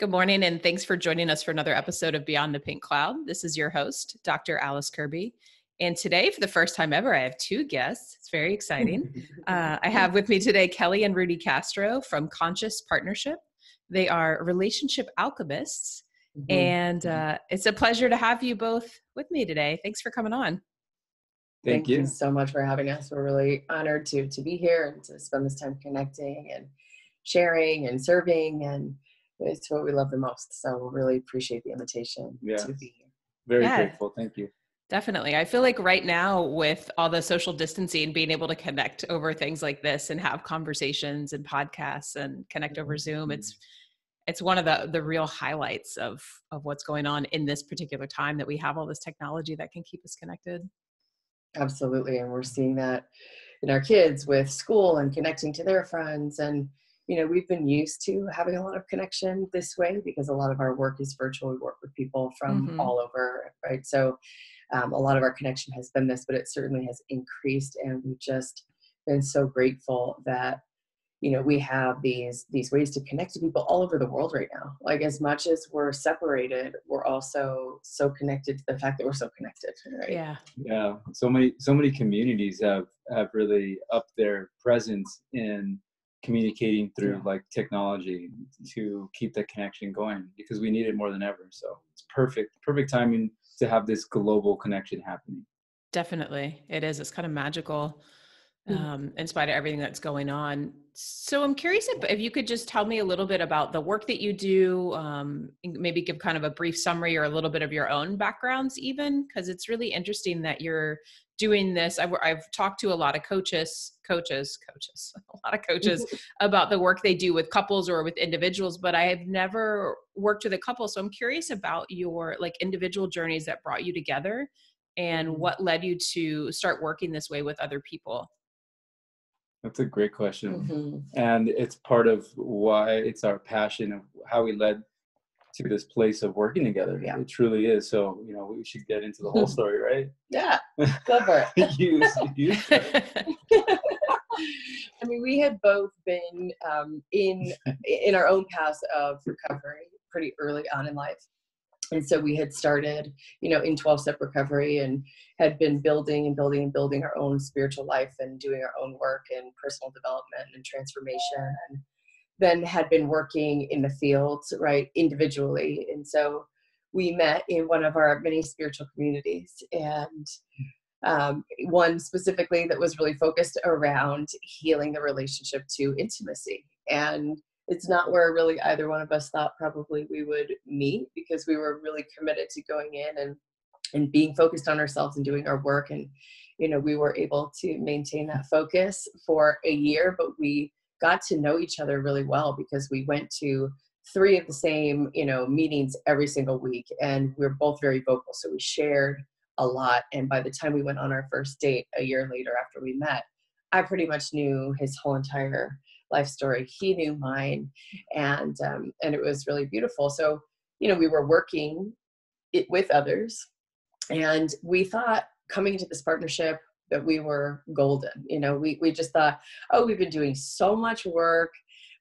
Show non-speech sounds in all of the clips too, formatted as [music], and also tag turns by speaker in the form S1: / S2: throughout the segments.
S1: Good morning, and thanks for joining us for another episode of Beyond the Pink Cloud. This is your host, Dr. Alice Kirby. And today, for the first time ever, I have two guests. It's very exciting. [laughs] Uh, I have with me today Kelly and Rudy Castro from Conscious Partnership. They are relationship alchemists. Mm-hmm. And mm-hmm. uh, it's a pleasure to have you both with me today. Thanks for coming on.
S2: Thank, Thank you. you so much for having us. We're really honored to to be here and to spend this time connecting and sharing and serving and it's what we love the most. So really appreciate the invitation yeah. to be here.
S3: Very yeah. grateful. Thank you.
S1: Definitely. I feel like right now, with all the social distancing, being able to connect over things like this and have conversations and podcasts and connect over Zoom, mm-hmm. it's it's one of the the real highlights of of what's going on in this particular time that we have all this technology that can keep us connected.
S2: Absolutely, and we're seeing that in our kids with school and connecting to their friends and you know we've been used to having a lot of connection this way because a lot of our work is virtual we work with people from mm-hmm. all over right? So um, a lot of our connection has been this but it certainly has increased and we've just been so grateful that you know we have these these ways to connect to people all over the world right now. Like as much as we're separated we're also so connected to the fact that we're so connected right?
S1: Yeah.
S3: Yeah. So many so many communities have have really upped their presence in communicating through yeah. like technology to keep the connection going because we need it more than ever. So it's perfect perfect timing to have this global connection happening.
S1: Definitely. It is. It's kind of magical mm. um, in spite of everything that's going on so i'm curious if, if, you could just tell me a little bit about the work that you do um, maybe give kind of a brief summary or a little bit of your own backgrounds even because it's really interesting that you're doing this I've, I've talked to a lot of coaches coaches coaches [laughs] a lot of coaches [laughs] about the work they do with couples or with individuals but i have never worked with a couple so i'm curious about your like individual journeys that brought you together and mm-hmm. what led you to start working this way with other people
S3: that's a great question mm-hmm. and it's part of why it's our passion of how we led to this place of working together. Yeah. It truly is. So, you know, we should get into the whole story, right?
S2: Yeah. [laughs] Go for it. use, [laughs] use I mean, we had both been um, in in our own paths of recovery pretty early on in life. And so we had started, you know, in 12 step recovery and had been building and building and building our own spiritual life and doing our own work and personal development and transformation and then had been working in the fields, right, individually. And so we met in one of our many spiritual communities and um, one specifically that was really focused around healing the relationship to intimacy. And it's not where really either one of us thought probably we would meet because we were really committed to going in and and being focused on ourselves and doing our work. And you know we were able to maintain that focus for a year but we got to know each other really well because we went to three of the same you know meetings every single week and we are both very vocal. So we shared a lot. And by the time we went on our first date a year later after we met i pretty much knew his whole entire life story he knew mine and um, and it was really beautiful so you know we were working it with others and we thought coming into this partnership that we were golden. You know, we, we just thought, oh, we've been doing so much work.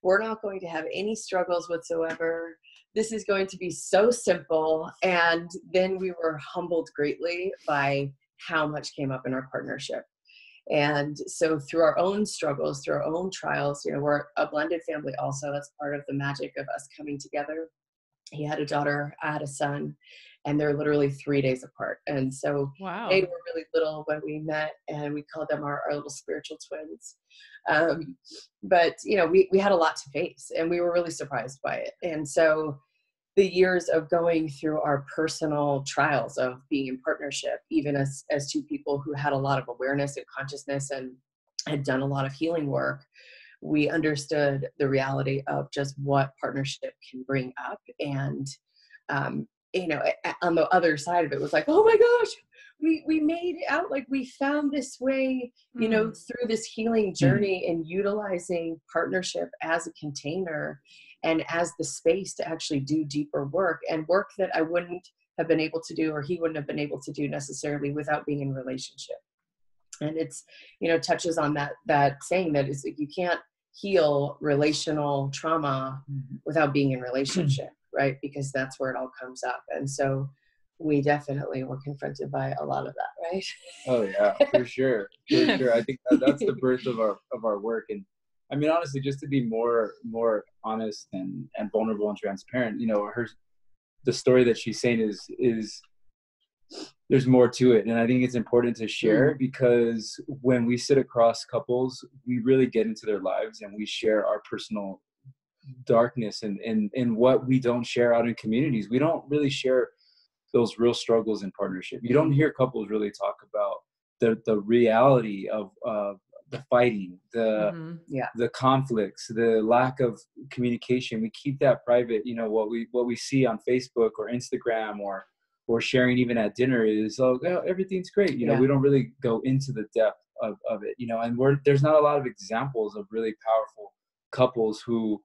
S2: We're not going to have any struggles whatsoever. This is going to be so simple. And then we were humbled greatly by how much came up in our partnership. And so, through our own struggles, through our own trials, you know, we're a blended family also. That's part of the magic of us coming together. He had a daughter, I had a son and they're literally three days apart. And so wow. they were really little when we met, and we called them our, our little spiritual twins. Um, but you know, we we had a lot to face, and we were really surprised by it. And so the years of going through our personal trials of being in partnership, even as as two people who had a lot of awareness and consciousness and had done a lot of healing work we understood the reality of just what partnership can bring up and um, you know on the other side of it was like oh my gosh we we made it out like we found this way you mm. know through this healing mm. journey mm. and utilizing partnership as a container and as the space to actually do deeper work and work that i wouldn't have been able to do or he wouldn't have been able to do necessarily without being in relationship and it's you know touches on that that saying that is you can't heal relational trauma mm-hmm. without being in [clears throat] relationship right? Because that's where it all comes up. And so we definitely were confronted by a lot of that, right?
S3: Oh yeah, for sure, for sure. I think that, that's the birth of our of our work, and I mean honestly, just to be more more honest and and vulnerable and transparent, you know, her the story that she's saying is is there's more to it and i think it's important to share mm. because when we sit across couples we really get into their lives and we share our personal darkness and and and what we don't share out in communities we don't really share those real struggles in partnership. You don't hear couples really talk about the the reality of uh, the fighting, the mm-hmm. yeah, the conflicts, the lack of communication. We keep that private. You know what we what we see on Facebook or Instagram or or sharing even at dinner is oh, oh everything's great. You know yeah. we don't really go into the depth of, of it. You know, and we're there's not a lot of examples of really powerful couples who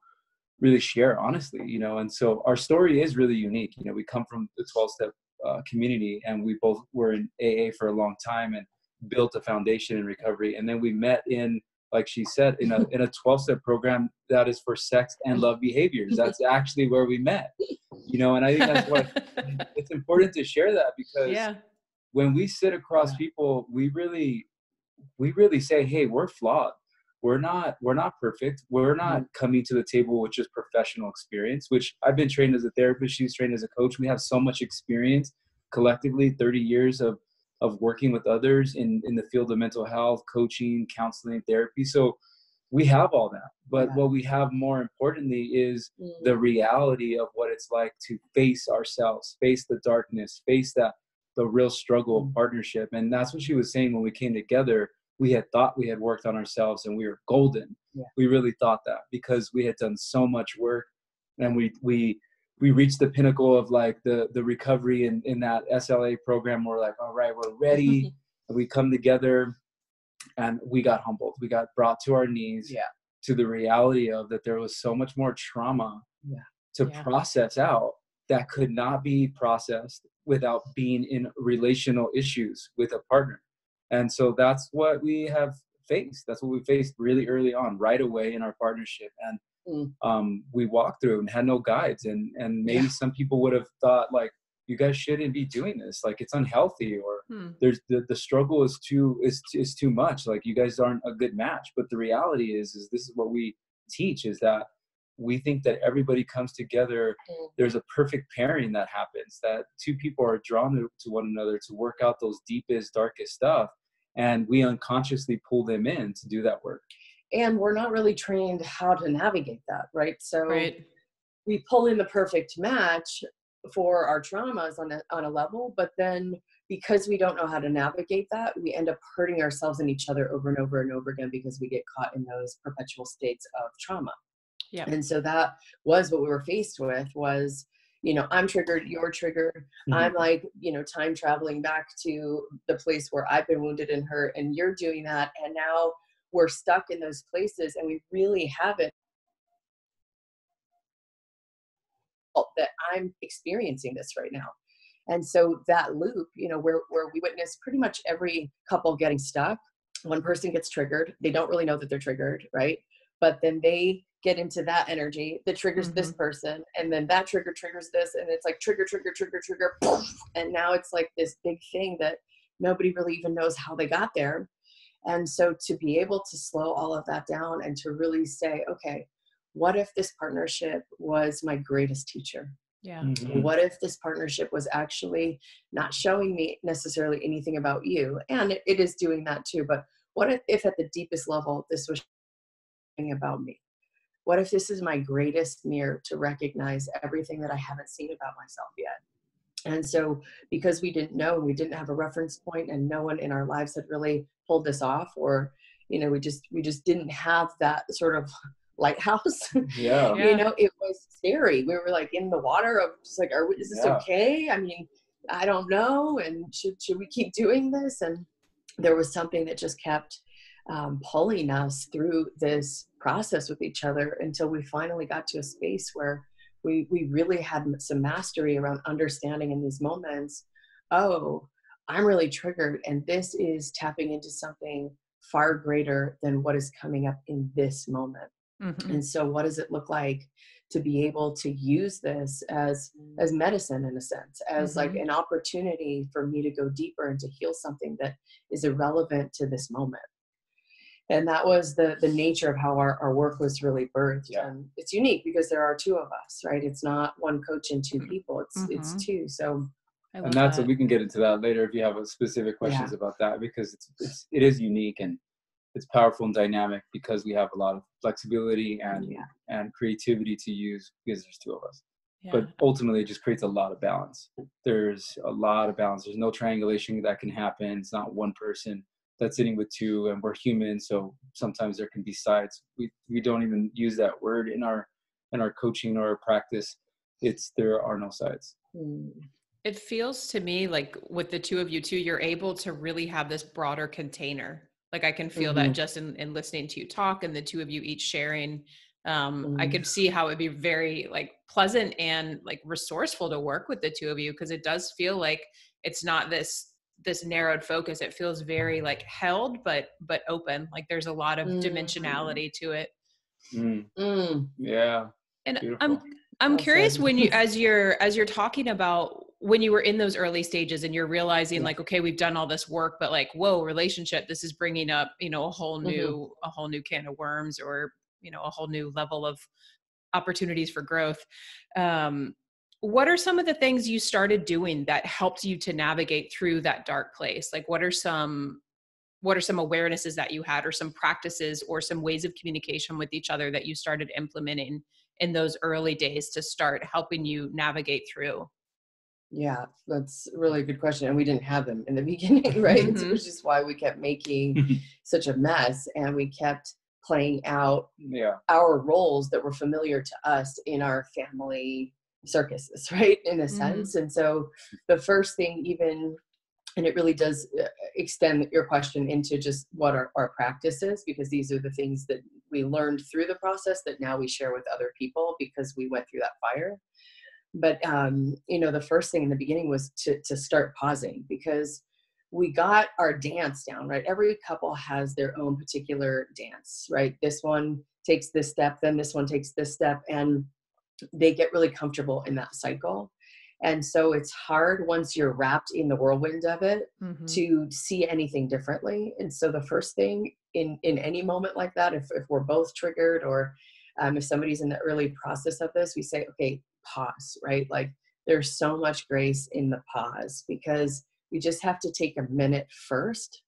S3: really share honestly you know and so our story is really unique you know we come from the 12 step uh, community and we both were in aa for a long time and built a foundation in recovery. And then we met in like she said in a in a 12 step program that is for sex and love behaviors. That's actually where we met you know and i think that's what [laughs] it's important to share that because yeah. when we sit across people we really we really say hey we're flawed. We're not we're not perfect. We're not mm-hmm. coming to the table with just professional experience which i've been trained as a therapist. She's trained as a coach. We have so much experience collectively 30 years of of working with others in in the field of mental health coaching counseling therapy so we have all that but yeah. what we have more importantly is mm. the reality of what it's like to face ourselves face the darkness face that the real struggle of mm. partnership and that's what she was saying when we came together we had thought we had worked on ourselves and we were golden. Yeah. We really thought that because we had done so much work and we we we reached the pinnacle of like the the recovery in in that SLA program. We're like, all right, we're ready. [laughs] we come together and we got humbled. We got brought to our knees
S2: yeah.
S3: to the reality of that there was so much more trauma
S2: yeah.
S3: to
S2: yeah.
S3: process out that could not be processed without being in relational issues with a partner and so that's what we have faced. That's what we faced really early on, right away in our partnership. And mm. um, we walked through and had no guides. And and maybe yeah. some people would have thought like, you guys shouldn't be doing this. Like it's unhealthy, or hmm. there's the, the struggle is too is is too much. Like you guys aren't a good match. But the reality is, is this is what we teach is that we think that everybody comes together mm. there's a perfect pairing that happens that two people are drawn to, to, one another to work out those deepest darkest stuff and we unconsciously pull them in to do that work
S2: and we're not really trained how to navigate that right? So
S1: right.
S2: we pull in the perfect match for our traumas on a, on a level but then because we don't know how to navigate that we end up hurting ourselves and each other over and over and over again because we get caught in those perpetual states of trauma.
S1: Yeah.
S2: And so that was what we were faced with was you know i'm triggered you're triggered. Mm-hmm. i'm like you know time traveling back to the place where i've been wounded and hurt and you're doing that. And now we're stuck in those places and we really haven't that i'm experiencing this right now. And so that loop you know where, where we witness pretty much every couple getting stuck one person gets triggered they don't really know that they're triggered right? But then they get into that energy that triggers mm-hmm. this person and then that trigger triggers this and it's like trigger trigger trigger trigger and now it's like this big thing that nobody really even knows how they got there and so to be able to slow all of that down and to really say okay what if this partnership was my greatest teacher
S1: yeah mm-hmm.
S2: what if this partnership was actually not showing me necessarily anything about you and it, it is doing that too but what if, if at the deepest level this was about me what if this is my greatest mirror to recognize everything that I haven't seen about myself yet? And so, because we didn't know, and we didn't have a reference point, and no one in our lives had really pulled this off, or you know, we just we just didn't have that sort of [laughs] lighthouse.
S3: Yeah.
S2: you know, it was scary. We were like in the water of just like, are we, is this yeah. okay? I mean, I don't know, and should should we keep doing this? And there was something that just kept um, pulling us through this process with each other until we finally got to a space where we, we really had some mastery around understanding in these moments oh i'm really triggered and this is tapping into something far greater than what is coming up in this moment
S1: Mhm.
S2: and so what does it look like to be able to use this as as medicine in a sense as like
S1: Mhm.
S2: an opportunity for me to go deeper and to heal something that is irrelevant to this moment and that was the the nature of how our, our work was really birthed.
S3: Yeah.
S2: and it's unique because there are two of us right? It's not one coach and two people. It's
S1: Mhm.
S2: it's two. So
S3: and that's
S1: that.
S3: what we can get into that later if you have specific questions about that because it's, it's it is unique and it's powerful and dynamic because we have a lot of flexibility and
S2: yeah.
S3: and creativity to use because there's two of us.
S1: Yeah.
S3: but ultimately it just creates a lot of balance. There's a lot of balance. There's no triangulation that can happen. It's not one person that's sitting with two and we're human so sometimes there can be sides we we don't even use that word in our in our coaching or our practice it's there are no sides
S2: Mm.
S1: It feels to me like with the two of you too, you're able to really have this broader container. Like I can feel that
S2: Mhm.
S1: just in, in listening to you talk and the two of you each sharing. Um, I
S2: Mhm.
S1: could see how it'd be very like pleasant and like resourceful to work with the two of you because it does feel like it's not this this narrowed focus. It feels very like held but but open. Like there's a lot of
S2: Mhm.
S1: dimensionality to it.
S3: Mm,
S2: Mm.
S3: yeah
S1: And
S3: Beautiful.
S1: I'm I'm
S2: Well
S1: curious
S2: said.
S1: when you as you're as you're talking about when you were in those early stages and you're realizing
S2: Yeah.
S1: like okay we've done all this work but like whoa relationship this is bringing up you know a whole
S2: Mhm.
S1: new a whole new can of worms or you know a whole new level of opportunities for growth um what are some of the things you started doing that helped you to navigate through that dark place like what are some what are some awarenesses that you had or some practices or some ways of communication with each other that you started implementing in those early days to start helping you navigate through
S2: Yeah, that's really a good question. And we didn't have them in the [laughs] beginning, right?
S1: Mhm.
S2: Which is why we kept making [laughs] such a mess and we kept playing out
S3: yeah
S2: our roles that were familiar to us in our family circuses, [laughs] right? In a
S1: Mhm.
S2: sense. And so the first thing, even, and it really does uh, extend your question into just what our, our practice is, because these are the things that we learned through the process that now we share with other people because we went through that fire but um, you know the first thing in the beginning was to to start pausing because we got our dance down right every couple has their own particular dance right this one takes this step then this one takes this step and they get really comfortable in that cycle and so it's hard once you're wrapped in the whirlwind of it
S1: Mhm.
S2: to see anything differently. And so the first thing in in any moment like that, if if we're both triggered or um, if somebody's in the early process of this, we say, okay, pause, right? Like there's so much grace in the pause because we just have to take a minute first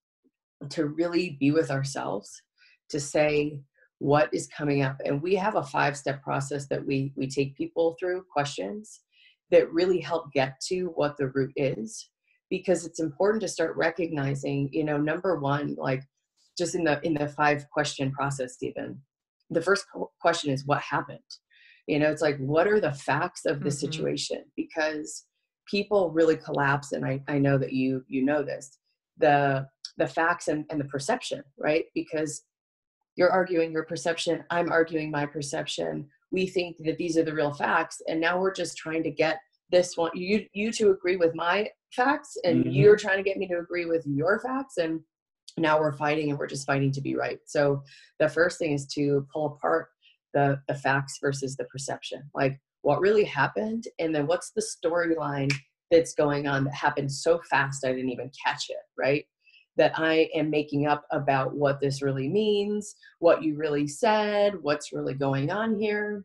S2: to really be with ourselves, to say what is coming up. And we have a five step process that we we take people through questions that really help get to what the root is because it's important to start recognizing you know number one like just in the in the five question process even the first question is what happened you know it's like what are the facts of the
S1: Mhm.
S2: situation because people really collapse and I, I know that you you know this the the facts and, and the perception right because you're arguing your perception i'm arguing my perception. We think that these are the real facts and now we're just trying to get this one you you to agree with my facts and
S3: Mhm.
S2: you're trying to get me to agree with your facts and now we're fighting and we're just fighting to be right. So the first thing is to pull apart the the facts versus the perception. Like what really happened and then what's the storyline that's going on that happened so fast i didn't even catch it right that i am making up about what this really means what you really said what's really going on here.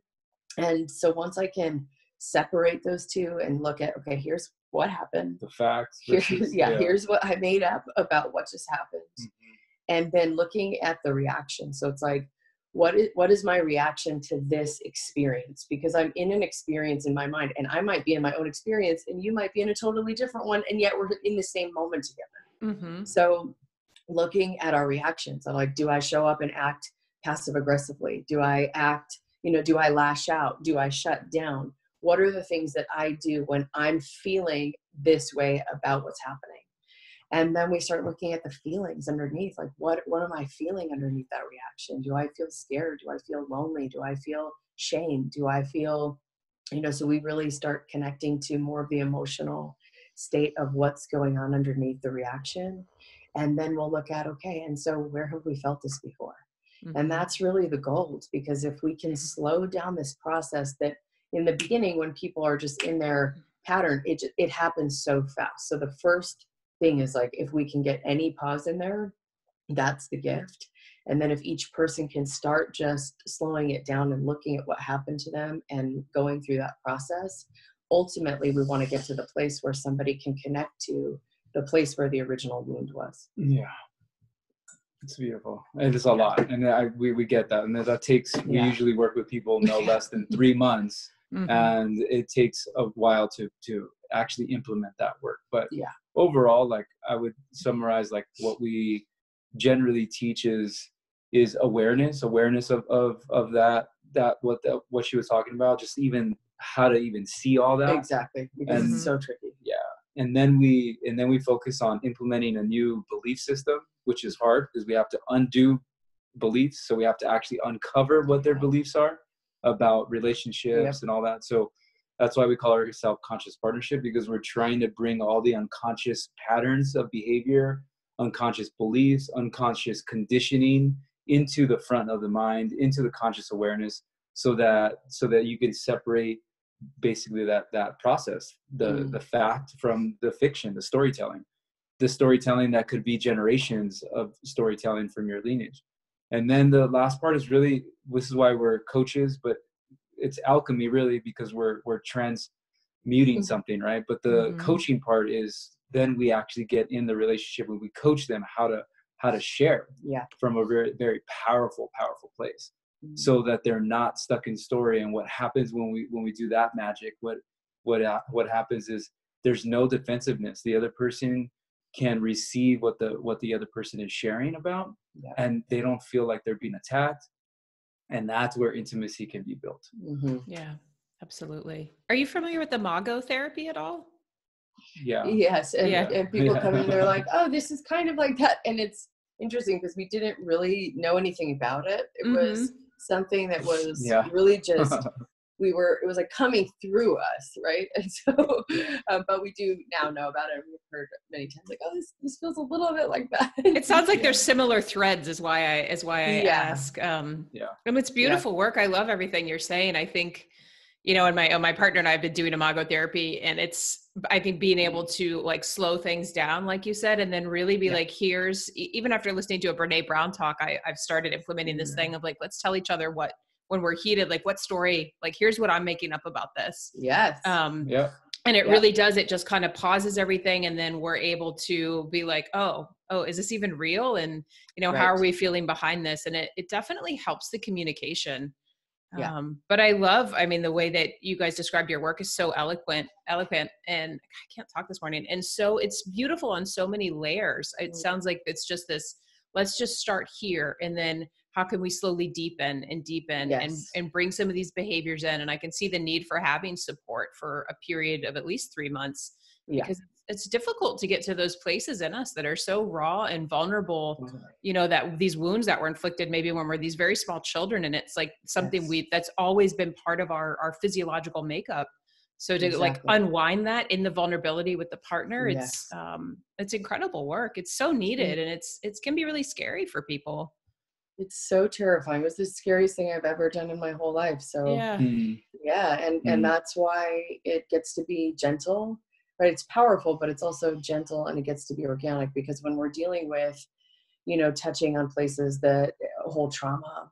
S2: And so once i can separate those two and look at okay here's what happened.
S3: The facts
S2: here's
S3: versus- [laughs]
S2: yeah, here's what i made up about what just happened.
S3: Mhm.
S2: and then looking at the reaction. So it's like what is what is my reaction to this experience? Because i'm in an experience in my mind and i might be in my own experience and you might be in a totally different one and yet we're in the same moment together
S1: Mhm.
S2: so looking at our reactions i'm like do i show up and act passive aggressively? Do i act you know do i lash out? Do i shut down? What are the things that i do when i'm feeling this way about what's happening? And then we start looking at the feelings underneath like what what am i feeling underneath that reaction? Do i feel scared? Do i feel lonely? Do i feel shame? Do i feel you know so we really start connecting to more of the emotional state of what's going on underneath the reaction. And then we'll look at okay and so where have we felt this before?
S1: Mhm.
S2: and that's really the gold because if we can slow down this process that in the beginning when people are just in their pattern it it happens so fast. So the first thing is like if we can get any pause in there that's the gift. And then if each person can start just slowing it down and looking at what happened to them and going through that process ultimately we want to get to the place where somebody can connect to the place where the original wound was
S3: Yeah. It's beautiful. It is a lot. And I, we, we get that. And that takes, we
S2: Yeah.
S3: usually work with people no [laughs] less than three months.
S1: Mhm.
S3: And it takes a while to, to actually implement that work. But
S2: Yeah.
S3: overall, like I would summarize like what we generally teach is, is awareness, awareness of, of, of that, that what the, what she was talking about, just even how to even see all that.
S2: exactly because
S3: And-
S2: it's so tricky Yeah.
S3: and then we and then we focus on implementing a new belief system which is hard because we have to undo beliefs so we have to actually uncover what their beliefs are about relationships and all that so that's why we call it self-conscious partnership because we're trying to bring all the unconscious patterns of behavior unconscious beliefs unconscious conditioning into the front of the mind into the conscious awareness so that so that you can separate basically that that process the
S2: Mm.
S3: the fact from the fiction the storytelling the storytelling that could be generations of storytelling from your lineage and then the last part is really this is why we're coaches but it's alchemy really because we're we're transmuting
S2: Mhm.
S3: something right but the
S1: Mhm.
S3: coaching part is then we actually get in the relationship and we coach them how to how to share
S2: yeah
S3: from a very very powerful powerful place
S2: Mm.
S3: so that they're not stuck in story and what happens when we when we do that magic what what uh, what happens is there's no defensiveness the other person can receive what the what the other person is sharing about
S2: Yeah.
S3: and they don't feel like they're being attacked and that's where intimacy can be built
S2: hmm
S1: Yeah, absolutely. Are you familiar with the Imago therapy at all?
S3: yeah
S2: Yes, and,
S1: Yeah.
S2: and people come in, they're like, [laughs] "Oh, this is kind of like that," and it's interesting because we didn't really know anything about it. It was something that was
S3: Yeah.
S2: really just [laughs] we were. It was like coming through us, right? [laughs] And so, um, but we do now know about it. We've heard many times, like, "Oh, this this feels a little bit like that." [laughs]
S1: It sounds like
S3: Yeah.
S1: there's similar threads is why I is why I
S2: Yeah.
S1: ask. Um
S3: Yeah.
S1: and it's beautiful work. I love everything you're saying. I think, you know, and my uh, my partner and I have been doing imago therapy and it's I think being able to like slow things down, like you said, and then really be
S2: Yeah.
S1: like, here's even after listening to a Brene Brown talk, I, I've started implementing this
S2: Mhm.
S1: thing of like, let's tell each other what when we're heated, like what story, like here's what I'm making up about this.
S2: yes,
S1: Um
S3: yeah
S1: and it
S2: Yeah.
S1: really does it just kind of pauses everything and then we're able to be like oh oh is this even real and you know how are we feeling behind this and it, it definitely helps the communication
S2: Yeah.
S1: um, but i love i mean the way that you guys described your work is so eloquent eloquent and i can't talk this morning and so it's beautiful on so many layers it
S2: Mm.
S1: sounds like it's just this let's just start here and then how can we slowly deepen and deepen and, and bring some of these behaviors in and i can see the need for having support for a period of at least three months
S2: yeah,
S1: because it's difficult to get to those places in us that are so raw and vulnerable you know that these wounds that were inflicted maybe when we're these very small children and it's like something
S2: Yes.
S1: we that's always been part of our our physiological makeup so to like unwind that in the vulnerability with the partner it's
S2: Yes. Mm.
S1: um it's incredible work it's so needed and it's it can be really scary for people
S2: it's so terrifying. It was the scariest thing I've ever done in my whole life. So
S1: yeah
S3: Mm,
S2: yeah and
S3: Mm.
S2: and that's why it gets to be gentle right it's powerful but it's also gentle and it gets to be organic because when we're dealing with you know touching on places that hold trauma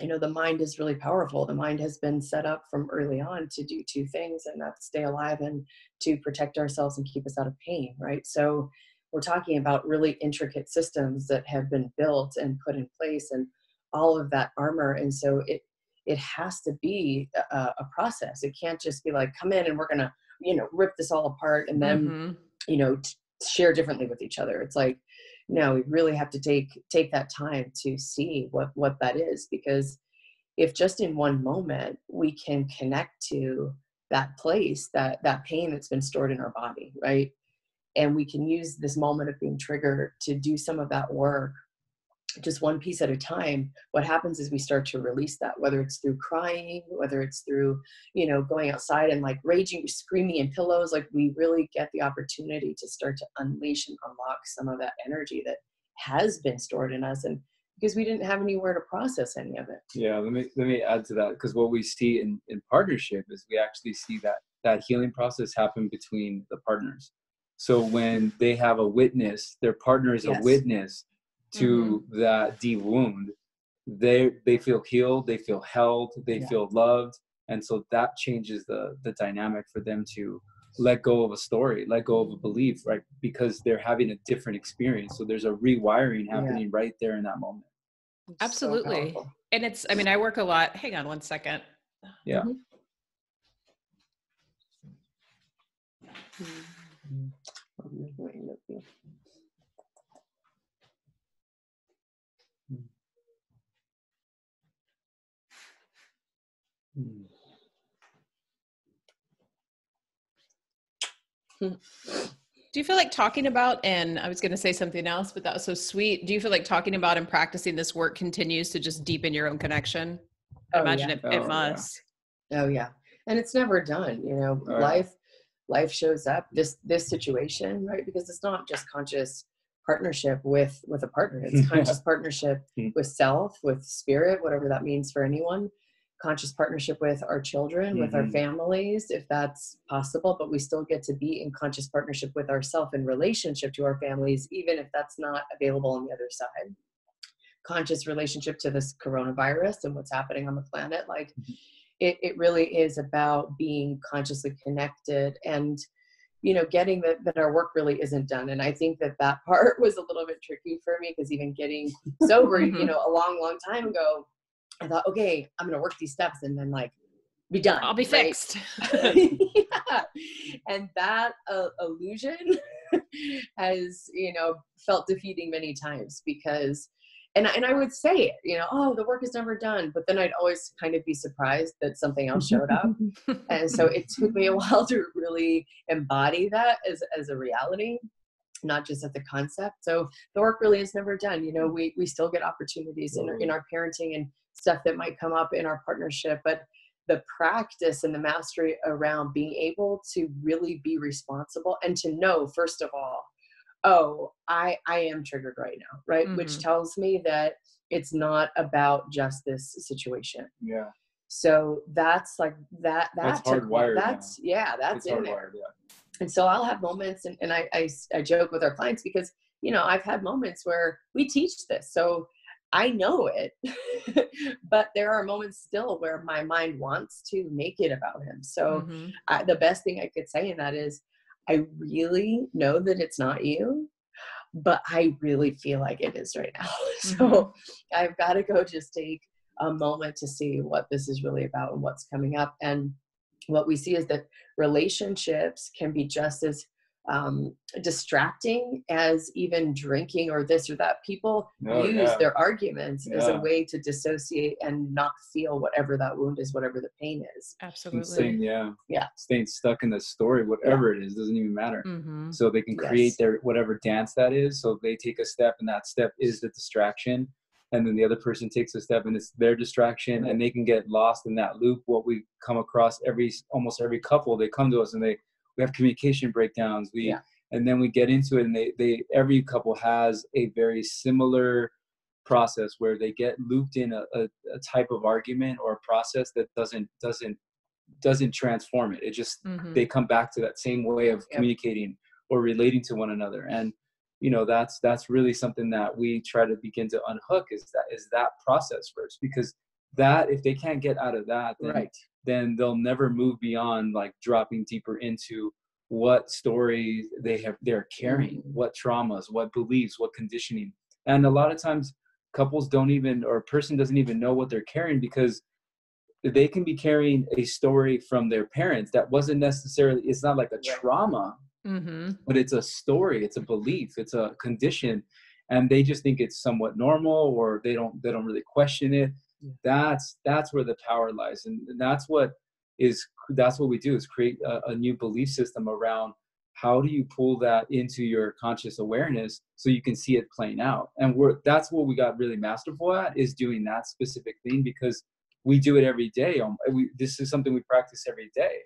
S2: you know the mind is really powerful. The mind has been set up from early on to do two things and that's stay alive and to protect ourselves and keep us out of pain right? So we're talking about really intricate systems that have been built and put in place and all of that armor. And so it it has to be a, a process. It can't just be like come in and we're gonna you know rip this all apart and then
S1: Mhm.
S2: you know t- share differently with each other it's like no we really have to take take that time to see what what that is because if just in one moment we can connect to that place that that pain that's been stored in our body right and we can use this moment of being triggered to do some of that work just one piece at a time what happens is we start to release that whether it's through crying whether it's through you know going outside and like raging screaming in pillows like we really get the opportunity to start to unleash and unlock some of that energy that has been stored in us and because we didn't have anywhere to process any of it.
S3: Yeah, let me let me add to that because what we see in in partnership is we actually see that that healing process happen between the partners. So when they have a witness, their partner is
S2: Yes.
S3: a witness to mm-hmm. that deep wound. They they feel healed, they feel held, they
S2: Yeah.
S3: feel loved, and so that changes the the dynamic for them to let go of a story, let go of a belief, right? Because they're having a different experience. So there's a rewiring
S2: Yeah.
S3: happening right there in that moment.
S2: It's
S1: Absolutely.
S2: powerful.
S1: And it's, I mean, I work a lot. Hang on one second.
S3: Yeah.
S2: Mm-hmm. Mm-hmm. Wait,
S3: look
S1: Do you feel like talking about, and I was going to say something else, but that was so sweet. Do you feel like talking about and practicing this work continues to just deepen your own connection? I
S2: Oh,
S1: imagine
S2: yeah.
S1: it,
S3: Oh,
S1: it
S3: yeah.
S1: must.
S2: Oh yeah, and it's never done. You know,
S3: Oh, yeah.
S2: life life shows up. This this situation, right? Because it's not just conscious partnership with with a partner. It's [laughs] conscious partnership
S3: Mm.
S2: with self, with spirit, whatever that means for anyone. Conscious partnership with our children, with our
S3: Mhm.
S2: families, if that's possible. But we still get to be in conscious partnership with ourself in relationship to our families, even if that's not available on the other side conscious relationship to this coronavirus and what's happening on the planet like it, it really is about being consciously connected and you know getting that, that our work really isn't done and i think that that [laughs] part was a little bit tricky for me because even getting [laughs] sober you
S1: Mhm.
S2: know a long long time ago i thought okay i'm gonna work these steps and then like be done
S1: I'll be
S2: right?
S1: fixed. [laughs]
S2: yeah. And that uh, illusion [laughs] has, you know, felt defeating many times because, and, I- and I would say it, you know, oh, the work is never done. But then I'd always kind of be surprised that something else showed up. [laughs] and so it took me a while to really embody that as, as a reality not just as the concept so the work really is never done you know we we still get opportunities in, our- in our parenting and stuff that might come up in our partnership but the practice and the mastery around being able to really be responsible and to know first of all oh i i am triggered right now right which
S1: Mhm.
S2: tells me that it's not about just this situation
S3: Yeah.
S2: so that's like that that
S3: That's
S2: took-
S3: hardwired now.
S2: that's yeah that's
S3: it's
S2: in there
S3: hardwired, yeah.
S2: and so i'll have moments and, and I I joke with our clients because you know i've had moments where we teach this so i know it [laughs] but there are moments still where my mind wants to make it about him so
S1: Mhm.
S2: I, the best thing i could say in that is i really know that it's not you but i really feel like it is right now [laughs] so
S1: Mhm.
S2: i've got to go just take a moment to see what this is really about and what's coming up and what we see is that relationships can be just as um, distracting as even drinking or this or that. People
S3: Oh,
S2: use
S3: yeah.
S2: their arguments as a way to dissociate and not feel whatever that wound is, whatever the pain is.
S1: Absolutely.
S3: staying, yeah.
S2: Yeah.
S3: Staying stuck in the story, whatever it is, doesn't even matter.
S1: Mhm.
S3: So they can create
S2: Yes.
S3: their whatever dance that is. So they take a step, and that step is the distraction. And then the other person takes a step, and it's their distraction,
S2: Right.
S3: and they can get lost in that loop. What we come across every almost every couple, they come to us and they we have communication breakdowns. We
S2: Yeah.
S3: and then we get into it, and they they every couple has a very similar process where they get looped in a, a, a type of argument or a process that doesn't doesn't doesn't transform it. It just
S1: Mhm.
S3: they come back to that same way of
S2: Yep.
S3: communicating or relating to one another and you know that's that's really something that we try to begin to unhook is that is that process first because that if they can't get out of that then,
S2: Right.
S3: Then they'll never move beyond like dropping deeper into what stories they have they're carrying
S2: Mhm.
S3: what traumas what beliefs what conditioning and a lot of times couples don't even or a person doesn't even know what they're carrying because they can be carrying a story from their parents that wasn't necessarily it's not like a trauma
S1: Mhm.
S3: but it's a story it's a belief it's a condition and they just think it's somewhat normal or they don't they don't really question it
S2: Yeah.
S3: that's that's where the power lies and that's what is that's what we do is create a, a new belief system around how do you pull that into your conscious awareness so you can see it playing out. And we're that's what we got really masterful at is doing that specific thing because we do it every day um, we, this is something we practice every day.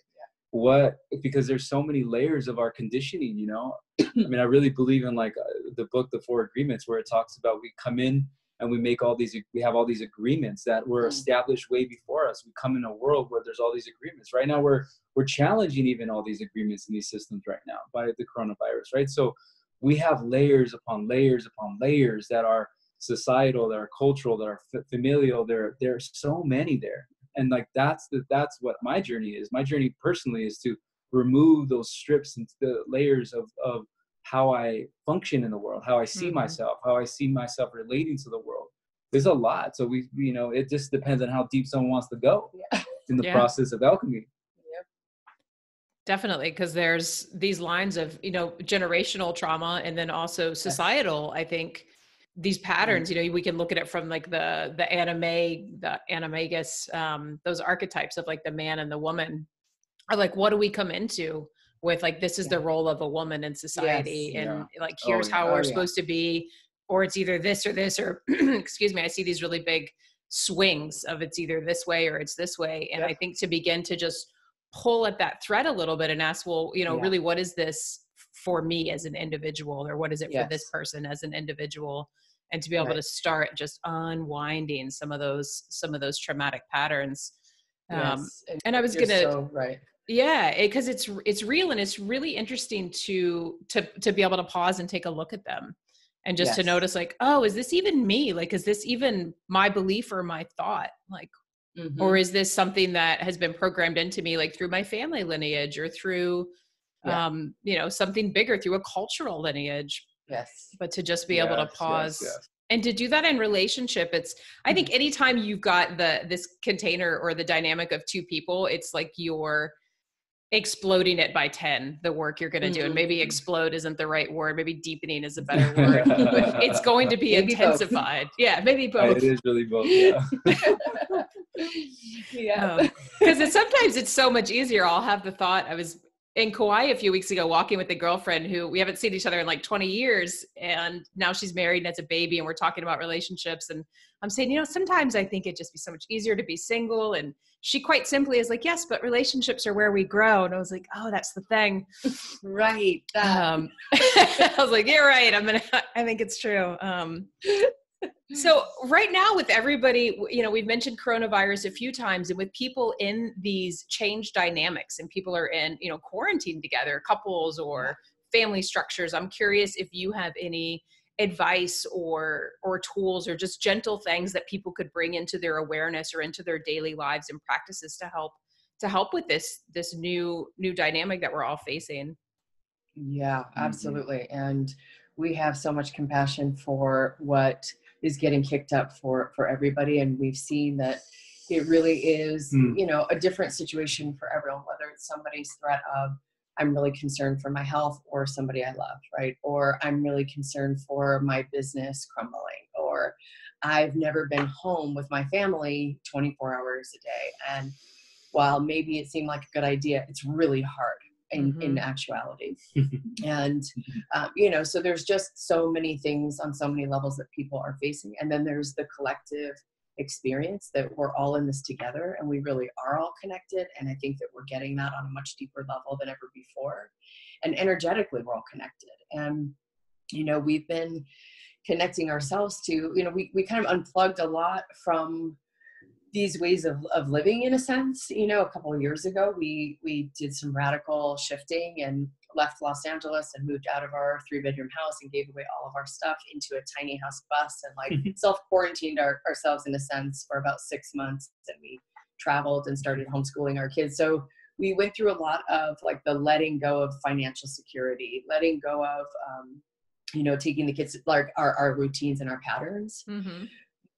S3: What because there's so many layers of our conditioning you know? I mean i really believe in like uh, the book the four agreements where it talks about we come in and we make all these we have all these agreements that were
S2: Mm.
S3: established way before us. We come in a world where there's all these agreements. Right now we're we're challenging even all these agreements in these systems right now by the coronavirus right? So we have layers upon layers upon layers that are societal that are cultural that are f- familial. There there are so many there. And like that's the that's what my journey is. My journey personally is to remove those strips and the layers of of how I function in the world, how I see
S1: Mhm.
S3: myself, how I see myself relating to the world. There's a lot. So we, you know, it just depends on how deep someone wants to go
S2: Yeah. [laughs]
S3: in the
S1: Yeah.
S3: process of alchemy.
S1: Definitely, because there's these lines of, you know, generational trauma and then also societal, I think these patterns, you know, we can look at it from like the the anima, the animus, um, those archetypes of like the man and the woman are like, what do we come into with like this is the role of a woman in society
S3: Yes,
S1: and like
S3: Oh,
S1: here's
S3: yeah.
S1: how
S2: Oh,
S1: we're
S2: yeah.
S1: supposed to be, or it's either this or this, or [clears throat] excuse me, I see these really big swings of it's either this way or it's this way. And
S2: Yep.
S1: I think to begin to just pull at that thread a little bit and ask, well, you know,
S2: Yeah.
S1: really, what is this for me as an individual, or what is it for this person as an individual? And to be able
S2: Right.
S1: to start just unwinding some of those some of those traumatic patterns. Um,
S2: Yes.
S1: and I was gonna,
S2: so right.
S1: Yeah, because it's it's real and it's really interesting to to to be able to pause and take a look at them, and just to notice like, oh, is this even me? Like, is this even my belief or my thought? Like
S2: Mhm.
S1: or is this something that has been programmed into me like through my family lineage or through
S2: Yeah.
S1: um you know something bigger through a cultural lineage
S2: yes.
S1: but to just be able to
S3: Yes, yes,
S1: pause
S3: yes.
S1: and to do that in relationship it's i think anytime you've got the this container or the dynamic of two people it's like you're exploding it by 10 the work you're going to do and maybe
S2: Mhm.
S1: explode isn't the right word maybe deepening is a better [laughs] word but it's going to be
S2: Maybe both.
S1: intensified yeah maybe both
S3: It is really both. Yeah. [laughs]
S2: yeah.
S1: because it's sometimes it's so much easier. I'll have the thought. I was in Kauai a few weeks ago, walking with a girlfriend who we haven't seen each other in like 20 years, and now she's married and has a baby, and we're talking about relationships. And I'm saying, you know, sometimes I think it'd just be so much easier to be single. And she quite simply is like, yes, but relationships are where we grow. And I was like, oh, that's the thing.
S2: right.
S1: Um, [laughs] I was like, you're right. I'm gonna. I think it's true. Um, so right now with everybody you know we've mentioned coronavirus a few times and with people in these change dynamics and people are in you know quarantine together couples or family structures i'm curious if you have any advice or or tools or just gentle things that people could bring into their awareness or into their daily lives and practices to help to help with this this new new dynamic that we're all facing
S2: Yeah,
S3: Mhm.
S2: absolutely. And we have so much compassion for what is getting kicked up for for everybody and we've seen that it really is,
S3: Mm.
S2: you know, a different situation for everyone whether it's somebody's threat of I'm really concerned for my health or somebody I love, right? Or I'm really concerned for my business crumbling or I've never been home with my family 24 hours a day and while maybe it seemed like a good idea, it's really hard in, in actuality. [laughs] And um, you know so there's just so many things on so many levels that people are facing. And then there's the collective experience that we're all in this together and we really are all connected. And i think that we're getting that on a much deeper level than ever before. And energetically we're all connected. And you know we've been connecting ourselves to you know we, we kind of unplugged a lot from these ways of, of living in a sense you know a couple of years ago we we did some radical shifting and left los angeles and moved out of our three bedroom house and gave away all of our stuff into a tiny house bus and like [laughs] self quarantined our, ourselves in a sense for about six months and we traveled and started homeschooling our kids so we went through a lot of like the letting go of financial security letting go of um, you know taking the kids like our, our routines and our patterns
S1: mm-hmm.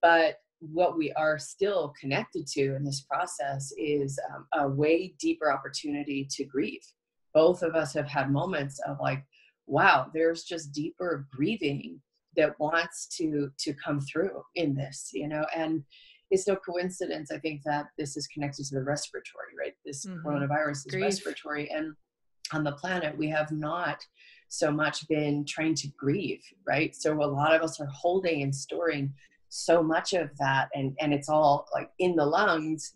S2: but what we are still connected to in this process is um, a way deeper opportunity to grieve. Both of us have had moments of like, wow, there's just deeper grieving that wants to to come through in this, you know, and it's no coincidence. I think that this is connected to the respiratory, right? This
S1: Mhm.
S2: coronavirus is
S1: Grief.
S2: respiratory, and on the planet we have not so much been trained to grieve, right? So a lot of us are holding and storing so much of that and and it's all like in the lungs.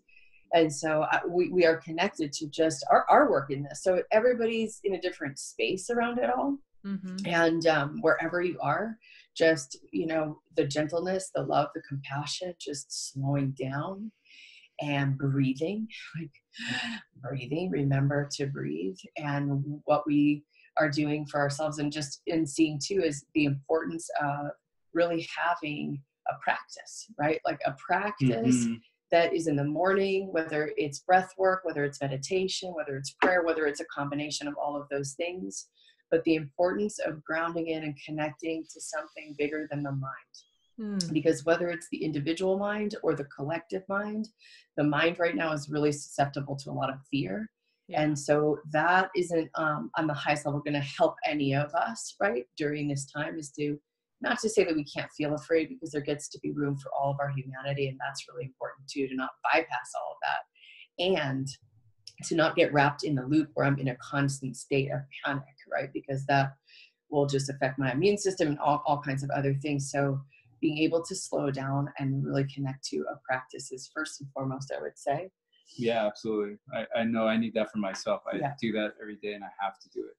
S2: And so uh, we, we are connected to just our, our work in this. So everybody's in a different space around it all.
S1: Mm-hmm.
S2: and um, wherever you are just you know the gentleness the love the compassion just slowing down and breathing [laughs] like breathing remember to breathe. And what we are doing for ourselves and just in seeing too is the importance of really having a practice right like a practice
S3: Mhm.
S2: that is in the morning whether it's breath work whether it's meditation whether it's prayer whether it's a combination of all of those things but the importance of grounding in and connecting to something bigger than the mind
S1: Mm.
S2: because whether it's the individual mind or the collective mind the mind right now is really susceptible to a lot of fear
S1: Yeah.
S2: and so that isn't um, on the highest level going to help any of us right during this time is to not to say that we can't feel afraid because there gets to be room for all of our humanity and that's really important too to not bypass all of that and to not get wrapped in the loop where i'm in a constant state of panic right because that will just affect my immune system and all, all kinds of other things so being able to slow down and really connect to a practice is first and foremost i would say
S3: Yeah, absolutely. I, I know I need that for myself. I
S2: Yeah.
S3: do that every day and I have to do it.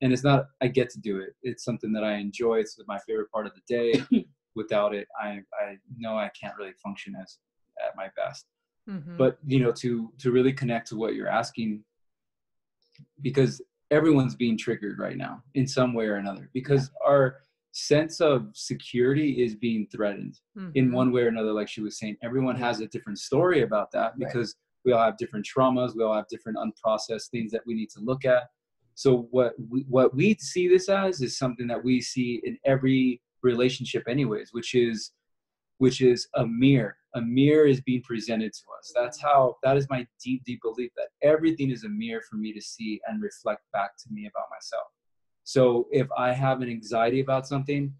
S3: And it's not, I get to do it. It's something that I enjoy. It's my favorite part of the day. [laughs] Without it, I, I know I can't really function as at my best.
S1: Mhm.
S3: But, you know, to, to really connect to what you're asking, because everyone's being triggered right now in some way or another, because our sense of security is being threatened in
S1: Mhm.
S3: one way or another like she was saying everyone has a different story about that
S2: Right.
S3: because we all have different traumas we all have different unprocessed things that we need to look at so what we, what we see this as is something that we see in every relationship anyways which is which is a mirror. A mirror is being presented to us. That's how that is my deep deep belief that everything is a mirror for me to see and reflect back to me about myself. So if i have an anxiety about something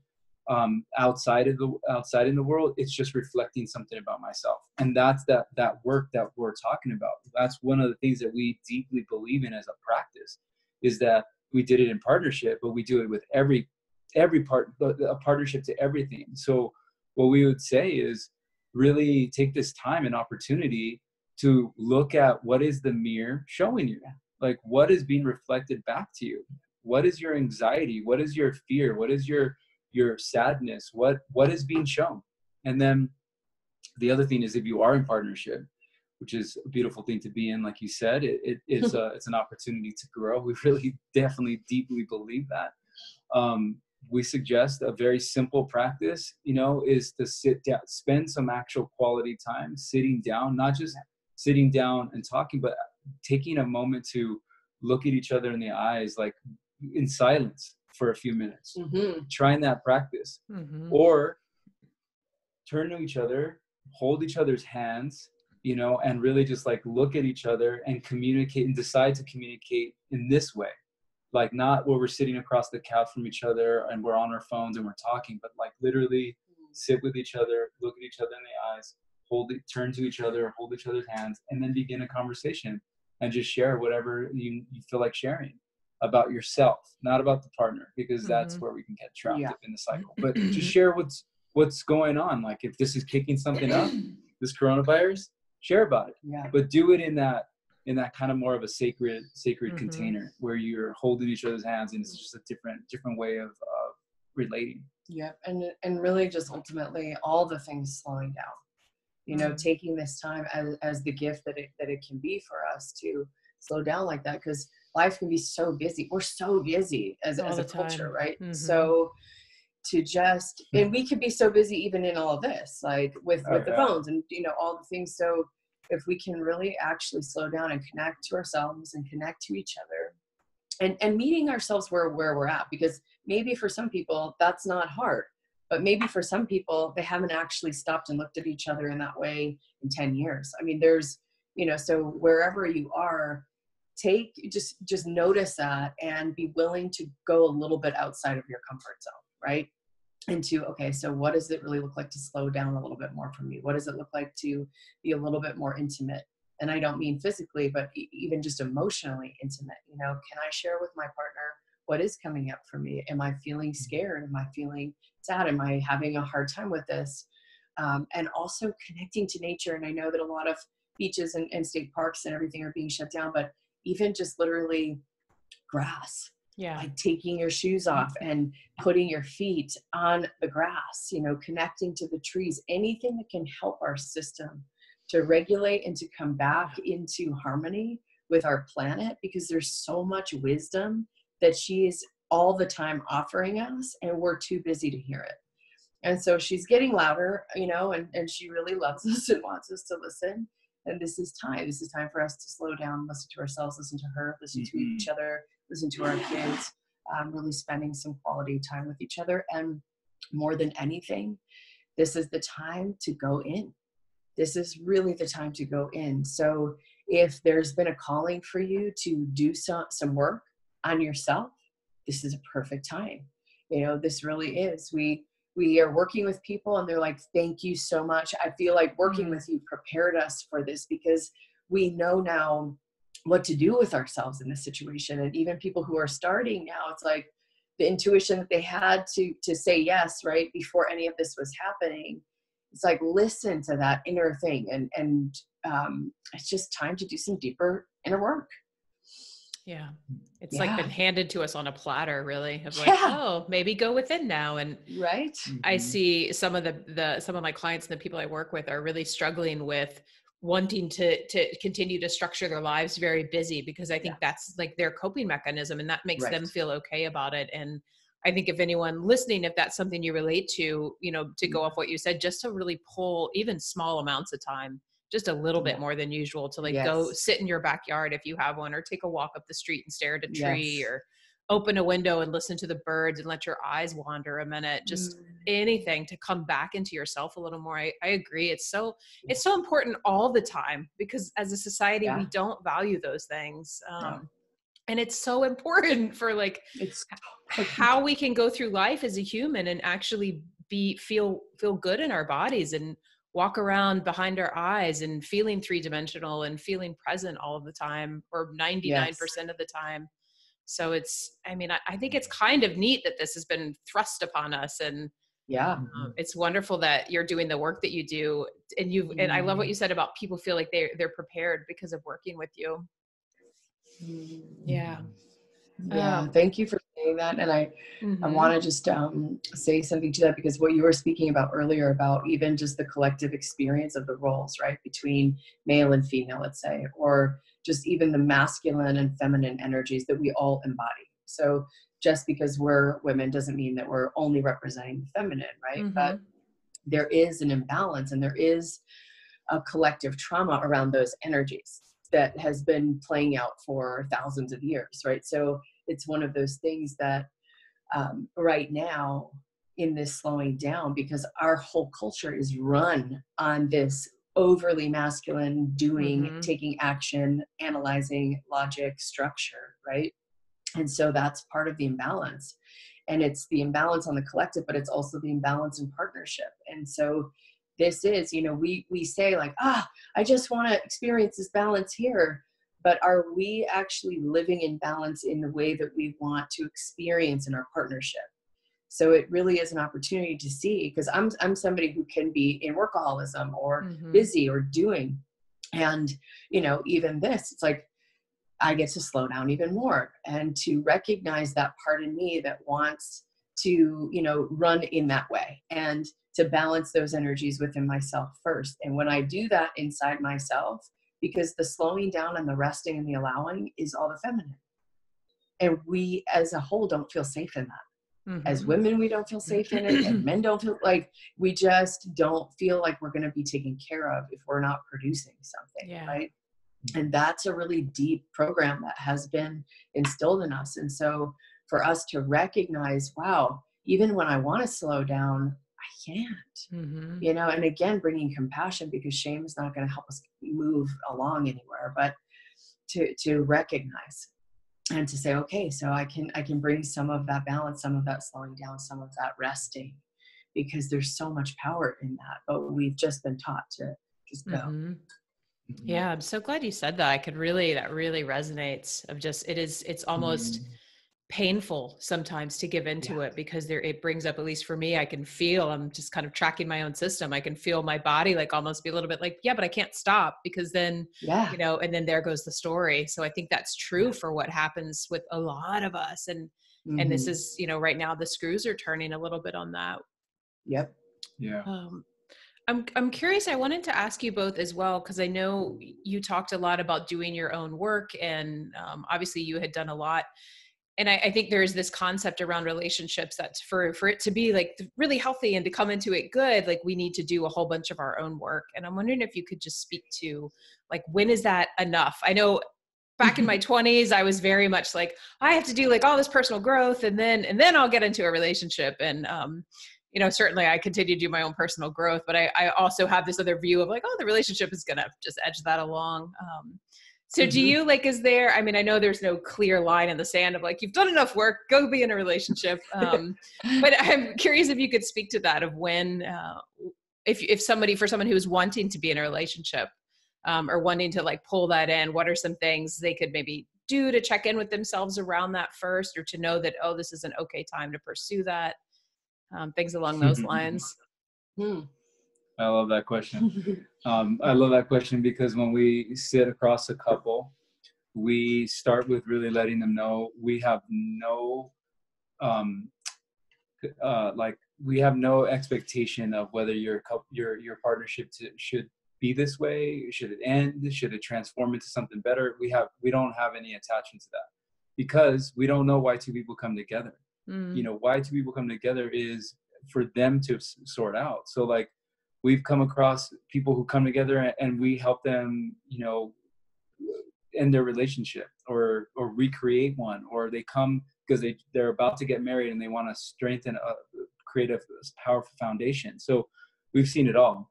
S3: um, outside of the outside in the world it's just reflecting something about myself. And that's that that work that we're talking about. That's one of the things that we deeply believe in as a practice is that we did it in partnership but we do it with every every part a partnership to everything. So what we would say is really take this time and opportunity to look at what is the mirror showing you? Like what is being reflected back to you? What is your anxiety? What is your fear? What is your your sadness? What what is being shown? And then the other thing is if you are in partnership which is a beautiful thing to be in like you said. It, it [laughs] is a, it's an opportunity to grow. We really [laughs] definitely deeply believe that. Um, we suggest a very simple practice you know is to sit down spend some actual quality time sitting down not just sitting down and talking but taking a moment to look at each other in the eyes like in silence for a few minutes.
S2: Mm-hmm.
S3: trying that practice.
S1: Mhm.
S3: or turn to each other hold each other's hands you know and really just like look at each other and communicate and decide to communicate in this way like not where we're sitting across the couch from each other and we're on our phones and we're talking but like literally sit with each other look at each other in the eyes hold it turn to each other hold each other's hands and then begin a conversation and just share whatever you, you feel like sharing about yourself not about the partner because that's
S1: Mhm.
S3: where we can get trapped
S2: Yeah.
S3: in the cycle but [clears throat] just share what's what's going on like if this is kicking something up [clears throat] this coronavirus share about it
S2: yeah
S3: but do it in that in that kind of more of a sacred sacred
S1: Mhm.
S3: container where you're holding each other's hands and it's just a different different way of uh, relating
S2: yeah and and really just ultimately all the things slowing down you know
S1: Mm.
S2: taking this time as, as the gift that it that it can be for us to slow down like that because life can be so busy we're so busy as,
S1: All
S2: as a culture
S1: time.
S2: right
S1: Mhm.
S2: so to just and we could be so busy even in all of this like with
S3: Oh,
S2: with the phones and you know all the things so if we can really actually slow down and connect to ourselves and connect to each other and and meeting ourselves where where we're at because maybe for some people that's not hard but maybe for some people they haven't actually stopped and looked at each other in that way in 10 years. I mean there's you know so wherever you are take just just notice that and be willing to go a little bit outside of your comfort zone right into okay so what does it really look like to slow down a little bit more for me? What does it look like to be a little bit more intimate? And i don't mean physically but even just emotionally intimate you know? Can i share with my partner what is coming up for me? Am i feeling scared? Am i feeling sad? Am i having a hard time with this? Um, and also connecting to nature and i know that a lot of beaches and, and state parks and everything are being shut down but even just literally grass
S1: yeah.
S2: like taking your shoes off and putting your feet on the grass you know connecting to the trees anything that can help our system to regulate and to come back into harmony with our planet because there's so much wisdom that she is all the time offering us and we're too busy to hear it. And so she's getting louder you know and, and she really loves [laughs] us and wants us to listen. And this is time this is time for us to slow down listen to ourselves listen to her listen mm-hmm. to each other listen to our kids um, really spending some quality time with each other. And more than anything this is the time to go in. This is really the time to go in. So if there's been a calling for you to do some, some work on yourself this is a perfect time. You know this really is. We we are working with people and they're like thank you so much. I feel like working mm. with you prepared us for this because we know now what to do with ourselves in this situation and even people who are starting now it's like the intuition that they had to to say yes right before any of this was happening it's like listen to that inner thing and and um, it's just time to do some deeper inner work
S1: yeah. It's yeah. like been handed to us on a platter, really, of like, yeah. oh, maybe go within now. And
S2: right.
S1: I mm-hmm. see some of the the some of my clients and the people I work with are really struggling with wanting to to continue to structure their lives very busy because I think yeah. that's like their coping mechanism and that makes right. them feel okay about it. And I think if anyone listening, if that's something you relate to, you know, to go mm-hmm. off what you said, just to really pull even small amounts of time just a little bit more than usual to like yes. go sit in your backyard if you have one or take a walk up the street and stare at a tree yes. or open a window and listen to the birds and let your eyes wander a minute just mm. anything to come back into yourself a little more I, I, agree it's so it's so important all the time because as a society yeah. we don't value those things um, no. and it's so [laughs] important for like it's how we can go through life as a human and actually be feel feel good in our bodies and walk around behind our eyes and feeling three dimensional and feeling present all of the time or 99% yes. of the time. So it's, I mean, I, I, think it's kind of neat that this has been thrust upon us and
S2: yeah,
S1: um, it's wonderful that you're doing the work that you do. And you, mm. and I love what mm. you said about people feel like they're, they're prepared because of working with you.
S2: Mm. Yeah. Yeah. Um, thank you for saying that. And I, mm-hmm. I want to just um, say something to that because what you were speaking about earlier about even just the collective experience of the roles, right, between male and female, let's say, or just even the masculine and feminine energies that we all embody. So just because we're women doesn't mean that we're only representing the feminine, right? Mm-hmm. But there is an imbalance and there is a collective trauma around those energies that has been playing out for thousands of years, right? So it's one of those things that um, right now in this slowing down because our whole culture is run on this overly masculine doing mm-hmm. taking action analyzing logic structure right? And so that's part of the imbalance. And it's the imbalance on the collective but it's also the imbalance in partnership. And so this is you know we we say like ah i just want to experience this balance here. But are we actually living in balance in the way that we want to experience in our partnership so it really is an opportunity to see because i'm i'm somebody who can be in workaholism or mm-hmm. busy or doing and you know even this it's like i get to slow down even more and to recognize that part in me that wants to you know run in that way and to balance those energies within myself first and when i do that inside myself because the slowing down and the resting and the allowing is all the feminine. And we as a whole don't feel safe in that. Mm-hmm. As women, we don't feel safe in it, and [clears throat] men don't feel like we just don't feel like we're going to be taken care of if we're not producing something, yeah. right? And that's a really deep program that has been instilled in us. And so for us to recognize, wow, even when I want to slow down, I can't mm-hmm. you know and again bringing compassion because shame is not going to help us move along anywhere but to to recognize and to say okay so i can i can bring some of that balance some of that slowing down some of that resting because there's so much power in that but we've just been taught to just go mm-hmm.
S1: mm-hmm. yeah i'm so glad you said that i could really that really resonates of just it is it's almost mm-hmm painful sometimes to give into
S2: Yeah.
S1: it because there it brings up at least for me i can feel i'm just kind of tracking my own system i can feel my body like almost be a little bit like yeah but i can't stop because then
S2: Yeah.
S1: you know and then there goes the story so i think that's true for what happens with a lot of us and and this
S2: Mhm.
S1: is you know right now the screws are turning a little bit on that
S2: Yep.
S3: Yeah.
S1: um, I'm I'm curious. I wanted to ask you both as well because I know you talked a lot about doing your own work, and um, obviously you had done a lot. And I, I think there's this concept around relationships that's for for it to be like really healthy and to come into it good, like we need to do a whole bunch of our own work. And I'm wondering if you could just speak to like when is that enough? I know back in my 20s i was very much like i have to do like all this personal growth and then and then i'll get into a relationship and um you know certainly i continue to do my own personal growth but i, I also have this other view of like oh the relationship is gonna just edge that along um so do
S2: Mhm.
S1: you like is there i mean i know there's no clear line in the sand of like you've done enough work go be in a relationship um [laughs] but i'm curious if you could speak to that of when uh if if somebody for someone who's wanting to be in a relationship um, or wanting to like pull that in what are some things they could maybe do to check in with themselves around that first or to know that oh this is an okay time to pursue that um, things along those [laughs] lines
S2: Hmm.
S3: I love that question. [laughs] Um, I love that question because when we sit across a couple, we start with really letting them know we have no, um, uh, like we have no expectation of whether your your your partnership to, should be this way. Should it end? Should it transform into something better? We have we don't have any attachment to that because we don't know why two people come together
S1: Mm.
S3: you know why two people come together is for them to sort out so like we've come across people who come together and, we help them you know end their relationship or or recreate one or they come because they they're about to get married and they want to strengthen a create a powerful foundation. So we've seen it all.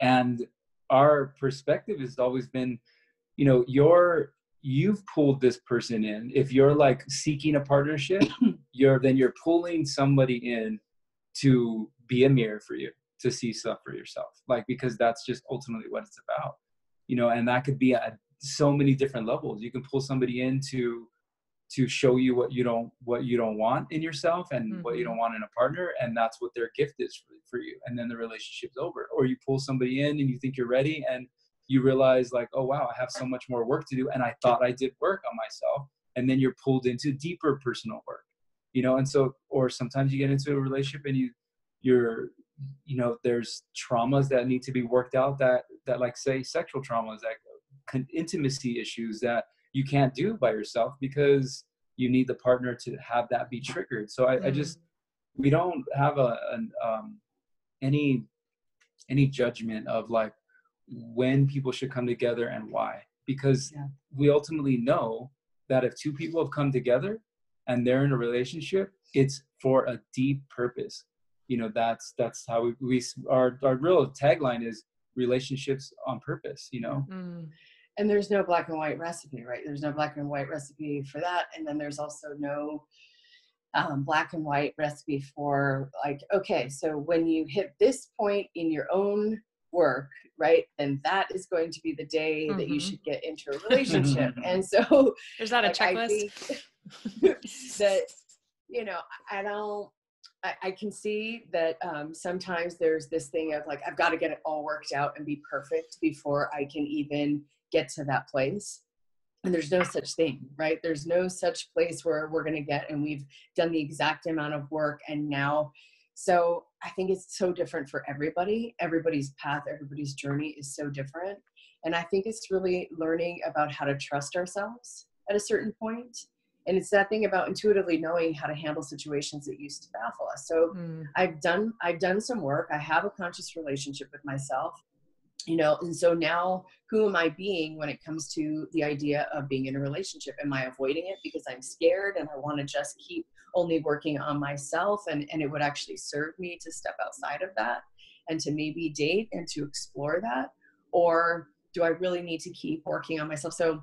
S3: And our perspective has always been you know your you've pulled this person in. If you're like seeking a partnership [clears throat] you're then you're pulling somebody in to be a mirror for you to see stuff for yourself like because that's just ultimately what it's about you know and that could be at so many different levels you can pull somebody in to to show you what you don't what you don't want in yourself and what you
S1: Mhm.
S3: don't want in a partner and that's what their gift is for, for you and then the relationship's over or you pull somebody in and you think you're ready and you realize like oh wow i have so much more work to do and i thought i did work on myself and then you're pulled into deeper personal work you know and so or sometimes you get into a relationship and you you're you know there's traumas that need to be worked out that that like say sexual traumas that con- intimacy issues that you can't do by yourself because you need the partner to have that be triggered. So i, I just we don't have a an, um, any any judgment of like when people should come together and why. Because
S2: Yeah.
S3: we ultimately know that if two people have come together and they're in a relationship it's for a deep purpose you know that's that's how we, we our our real tagline is relationships on purpose you know
S1: Mm.
S2: and there's no black and white recipe, right? There's no black and white recipe for that. And then there's also no um, black and white recipe for like, okay, so when you hit this point in your own work, right, then that is going to be the day that you
S1: Mhm.
S2: should get into a relationship. [laughs] and so
S1: there's not a
S2: like, I
S1: checklist [laughs]
S2: that you know i don't I, I can see that um, sometimes there's this thing of like i've got to get it all worked out and be perfect before i can even get to that place. And there's no such thing right? There's no such place where we're going to get and we've done the exact amount of work and now so i think it's so different for everybody. Everybody's path everybody's journey is so different. And i think it's really learning about how to trust ourselves at a certain point and it's that thing about intuitively knowing how to handle situations that used to baffle us so
S1: Mm.
S2: I've done I've done some work. I have a conscious relationship with myself, you know, and so now who am I being when it comes to the idea of being in a relationship? Am I avoiding it because I'm scared and I want to just keep only working on myself and, and it would actually serve me to step outside of that and to maybe date and to explore that? Or do I really need to keep working on myself? So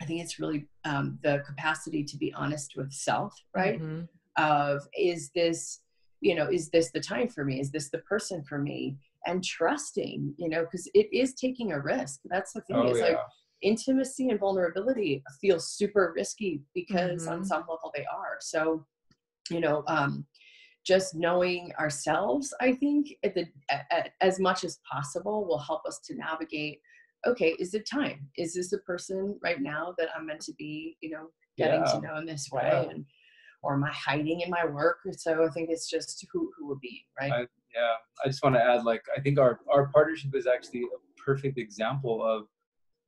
S2: I think it's really um, the capacity to be honest with self, right?
S1: Mhm.
S2: of is this you know is this the time for me is this the person for me and trusting you know because it is taking a risk that's the thing
S3: oh
S2: it's
S3: yeah
S2: like intimacy and vulnerability feel super risky because
S1: Mhm.
S2: on some level they are so you know um just knowing ourselves i think at the a- a- as much as possible will help us to navigate okay is it time is this a person right now that i'm meant to be you know getting
S3: Yeah.
S2: to know in this way
S3: Yeah.
S2: and or am i hiding in my work so i think it's just who who we're being right
S3: I, yeah, I just want to add, like, I think our our partnership is actually a perfect example of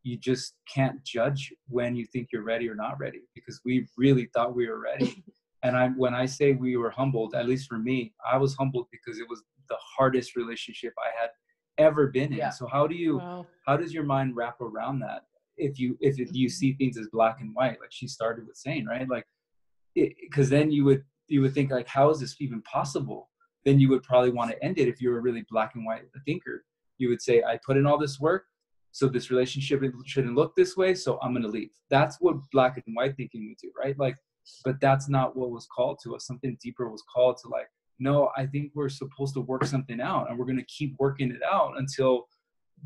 S3: you just can't judge when you think you're ready or not ready because we really thought we were ready. [laughs] and I, when I say we were humbled, at least for me, I was humbled because it was the hardest relationship I had ever been in.
S2: Yeah.
S3: So how do you,
S1: Wow.
S3: how does your mind wrap around that? If you if you mm-hmm. see things as black and white, like she started with saying, right? Like, because then you would you would think like, how is this even possible? Then you would probably want to end it if you were really black and white thinker. You would say, I put in all this work, so this relationship shouldn't look this way, so I'm gonna leave. That's what black and white thinking would do, right? Like, but that's not what was called to us. Something deeper was called to like, no, I think we're supposed to work something out, and we're gonna keep working it out until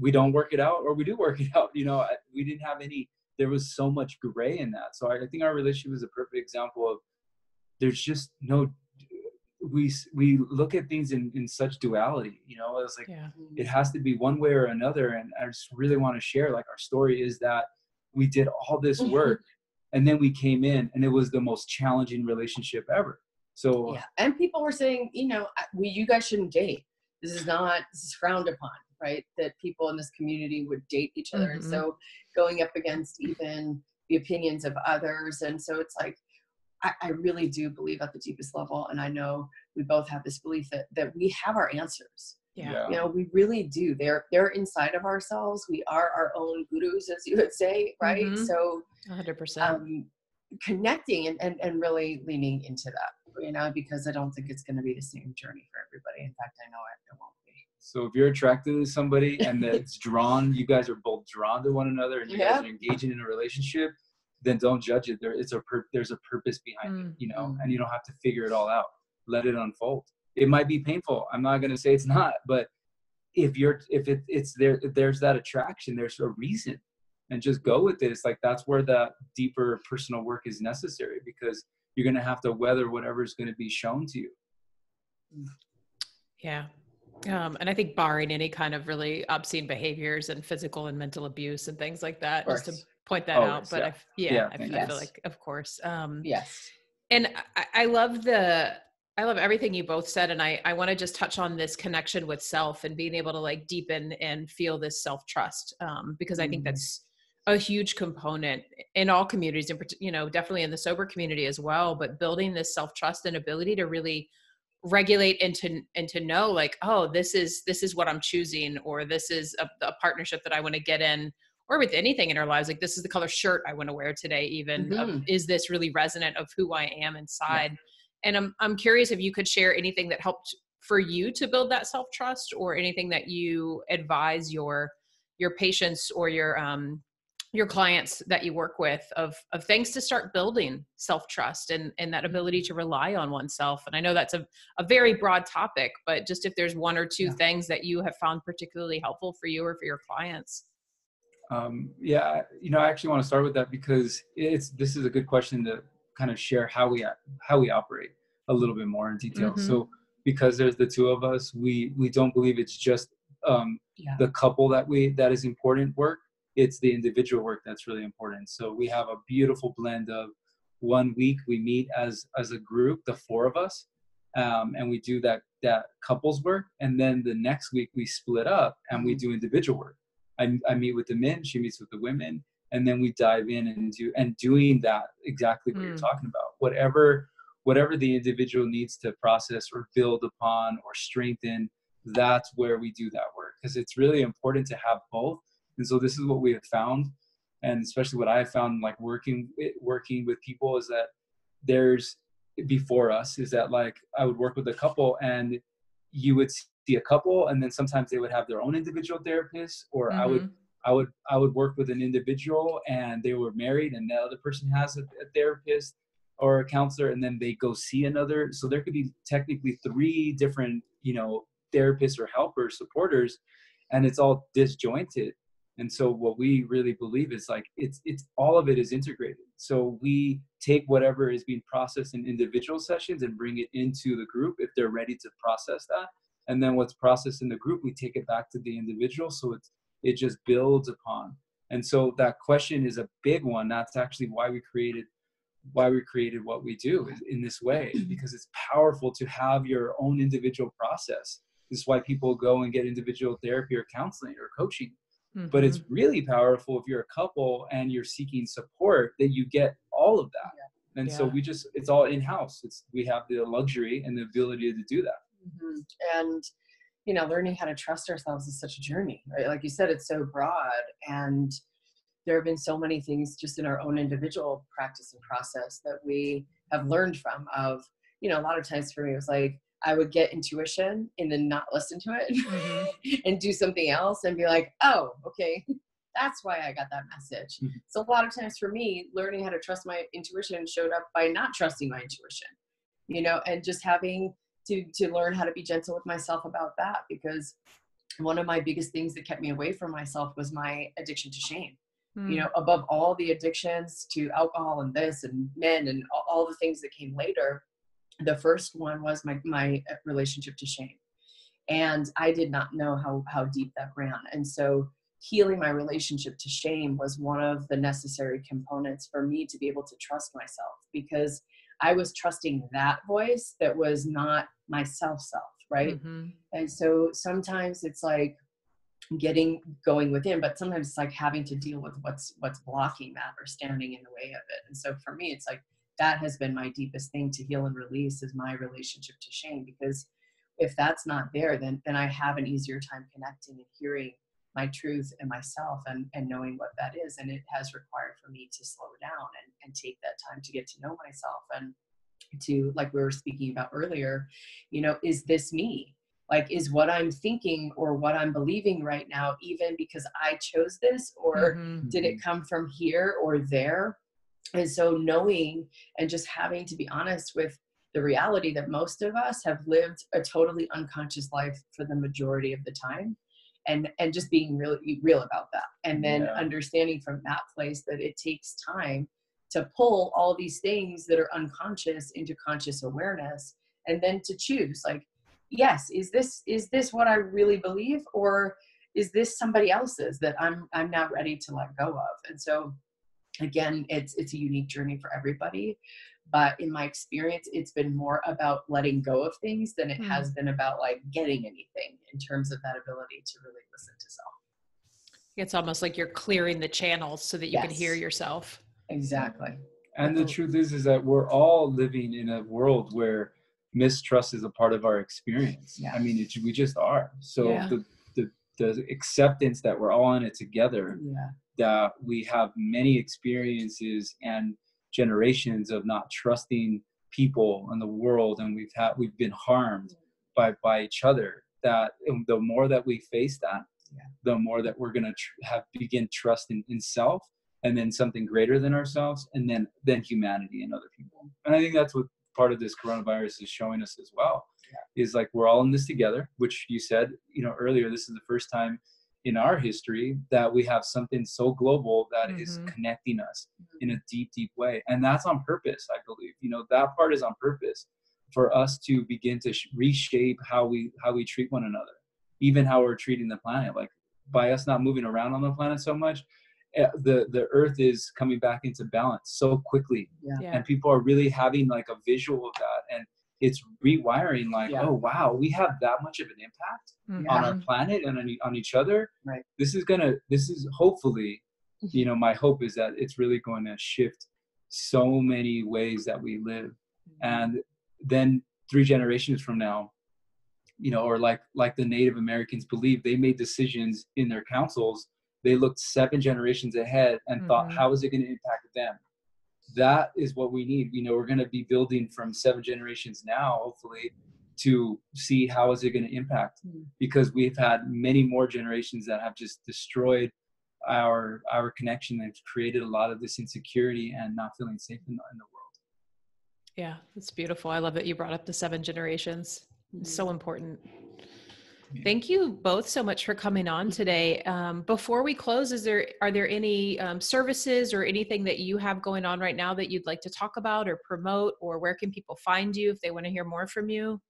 S3: we don't work it out or we do work [laughs] it out. You know, I- we didn't have any. There was so much gray in that. So I, I think our relationship is a perfect example of there's just no. We we look at things in in such duality. You know, it's like
S1: Yeah.
S3: it has to be one way or another. And I just really want to share like our story is that we did all this [laughs] work and then we came in and it was the most challenging relationship ever. So
S2: yeah. and people were saying you know we you guys shouldn't date. This is not this is frowned upon right? That people in this community would date each other. And
S1: Mhm.
S2: so going up against even the opinions of others. And so it's like I, I really do believe at the deepest level. And i know we both have this belief that that we have our answers.
S1: Yeah.
S2: you know we really do. They're they're inside of ourselves. We are our own gurus as you would say right?
S1: Mhm.
S2: so
S1: 100%.
S2: um, connecting and, and, and really leaning into that, you know, because I don't think it's going to be the same journey for everybody. In fact, I know it, it won't be.
S3: so if you're attracted to somebody and it's drawn, you guys are both drawn to one another and you
S2: Yeah.
S3: guys are engaging in a relationship, then don't judge it. There it's a pur- there's a purpose behind it,
S1: Mm.
S3: you know,
S2: Mm.
S3: and you don't have to figure it all out. Let it unfold. It might be painful. I'm not gonna say it's not, but if you're if it, it's there if there's that attraction, there's a reason. And just go with it. It's like that's where that deeper personal work is necessary because you're gonna have to weather whatever's gonna be shown to you.
S1: Yeah. Um, and I think barring any kind of really obscene behaviors and physical and mental abuse and things like that, just to point that out. But
S3: yeah.
S1: I f- yeah,
S3: Yeah,
S1: I, f-
S3: thank
S1: I
S2: you.
S1: feel like, of course. Um,
S2: Yes.
S1: and I, I love the, I love everything you both said. And I, I want to just touch on this connection with self and being able to like deepen and feel this self trust. Um, because I think
S2: Mm.
S1: that's a huge component in all communities, and you know, definitely in the sober community as well, but building this self trust and ability to really regulate and to and to know like oh this is this is what i'm choosing or this is a, a partnership that i want to get in or with anything in our lives like this is the color shirt i want to wear today even of,
S2: Mhm.
S1: is this really resonant of who i am inside and i'm i'm curious if you could share anything that helped for you to build that self trust or anything that you advise your your patients or your um your clients that you work with of of things to start building self trust and and that ability to rely on oneself and i know that's a, a very broad topic but just if there's one or two
S3: Yeah.
S1: things that you have found particularly helpful for you or for your clients
S3: Um, yeah, you know, I actually want to start with that because it's this is a good question to kind of share how we how we operate a little bit more in detail.
S1: Mhm.
S3: So because there's the two of us, we we don't believe it's just um,
S2: Yeah.
S3: the couple that we that is important work. It's the individual work that's really important. So we have a beautiful blend of one week we meet as as a group, the four of us, um, and we do that that couples work, and then the next week we split up and we do individual work. I, I meet with the men, she meets with the women, and then we dive in and do and doing that exactly what you're
S1: Mm.
S3: talking about. Whatever whatever the individual needs to process or build upon or strengthen, that's where we do that work because it's really important to have both. And so this is what we have found, and especially what I have found like working working with people is that there's before us is that like I would work with a couple and you would see a couple and then sometimes they would have their own individual therapist or I would
S1: Mhm.
S3: I would I would work with an individual and they were married and the other person has a, a therapist or a counselor and then they go see another. So there could be technically three different you know therapists or helpers supporters and it's all disjointed and so what we really believe is like it's it's all of it is integrated. So we take whatever is being processed in individual sessions and bring it into the group if they're ready to process that. And then what's processed in the group we take it back to the individual. So it's it just builds upon. And so that question is a big one. That's actually why we created why we created what we do in this way mm-hmm. because it's powerful to have your own individual process. This is why people go and get individual therapy or counseling or coaching mm-hmm. but it's mm-hmm. really powerful if you're a couple and you're seeking support that you get all of that yeah. and yeah. so we just it's all in-house it's we have the luxury and the ability to do that
S2: mm-hmm. and you know learning how to trust ourselves is such a journey right like you said it's so broad and there have been so many things just in our own individual practice and process that we have learned from of you know a lot of times for me it was like i would get intuition and then not listen to it mm-hmm. [laughs] and do something else and be like oh okay [laughs] that's why i got that message mm-hmm. so a lot of times for me learning how to trust my intuition showed up by not trusting my intuition you know and just having to to learn how to be gentle with myself about that because one of my biggest things that kept me away from myself was my addiction to shame mm. you know hmm. above all the addictions to alcohol and this and men and all the things that came later the first one was my my uh, relationship to shame. And i did not know how how deep that ran. And so healing my relationship to shame was one of the necessary components for me to be able to trust myself because i was trusting that voice that was not my self self right? Mm-hmm. and so sometimes it's like getting going within but sometimes it's like having to deal with what's what's blocking that or standing in the way of it. And so for me it's like that has been my deepest thing to heal and release is my relationship to shame because if that's not there then then i have an easier time connecting and hearing my truth and myself and and knowing what that is. And it has required for me to slow down and and take that time to get to know myself and to like we were speaking about earlier you know is this me? Like is what i'm thinking or what i'm believing right now even because i chose this or mm-hmm. did it come from here or there and so knowing and just having to be honest with the reality that most of us have lived a totally unconscious life for the majority of the time and and just being really real about that and then yeah. understanding from that place that it takes time to pull all these things that are unconscious into conscious awareness and then to choose like yes is this is this what i really believe or is this somebody else's that i'm i'm now ready to let go of and so again it's it's a unique journey for everybody but in my experience it's been more about letting go of things than it mm. has been about like getting anything in terms of that ability to really listen to self
S1: it's almost like you're clearing the channels so that you yes. can hear yourself
S2: exactly
S3: and the truth is is that we're all living in a world where mistrust is a part of our experience. Yeah. I mean, it, we just are. So yeah. the, the the acceptance that we're all in it together. Yeah. That we have many experiences and generations of not trusting people in the world, and we've had we've been harmed by by each other. That um, the more that we face that, yeah. the more that we're gonna tr- have begin trust in, in self, and then something greater than ourselves, and then then humanity and other people. And I think that's what part of this coronavirus is showing us as well yeah. is like we're all in this together which you said you know earlier this is the first time in our history that we have something so global that mm-hmm. is connecting us mm-hmm. in a deep deep way and that's on purpose i believe you know that part is on purpose for us to begin to sh- reshape how we how we treat one another even how we're treating the planet like by us not moving around on the planet so much Eh, the the earth is coming back into balance so quickly yeah. Yeah. and people are really having like a visual of that and it's rewiring like yeah. oh wow we have that much of an impact mm-hmm. on our planet and on, on each other
S2: right
S3: this is gonna this is hopefully mm-hmm. you know my hope is that it's really going to shift so many ways that we live mm-hmm. and then three generations from now you know or like like the native americans believe they made decisions in their councils they looked seven generations ahead and mm-hmm. thought, how is it going to impact them? That is what we need. You know, we're going to be building from seven generations now, hopefully, to see how is it going to impact mm-hmm. because we've had many more generations that have just destroyed our our connection and created a lot of this insecurity and not feeling safe in the, in the world.
S1: Yeah, it's beautiful. I love that you brought up the seven generations. Mm-hmm. So important. Thank you both so much for coming on today. Um, before we close, is there are there any um, services or anything that you have going on right now that you'd like to talk about or promote, or where can people find you if they want to hear more from you?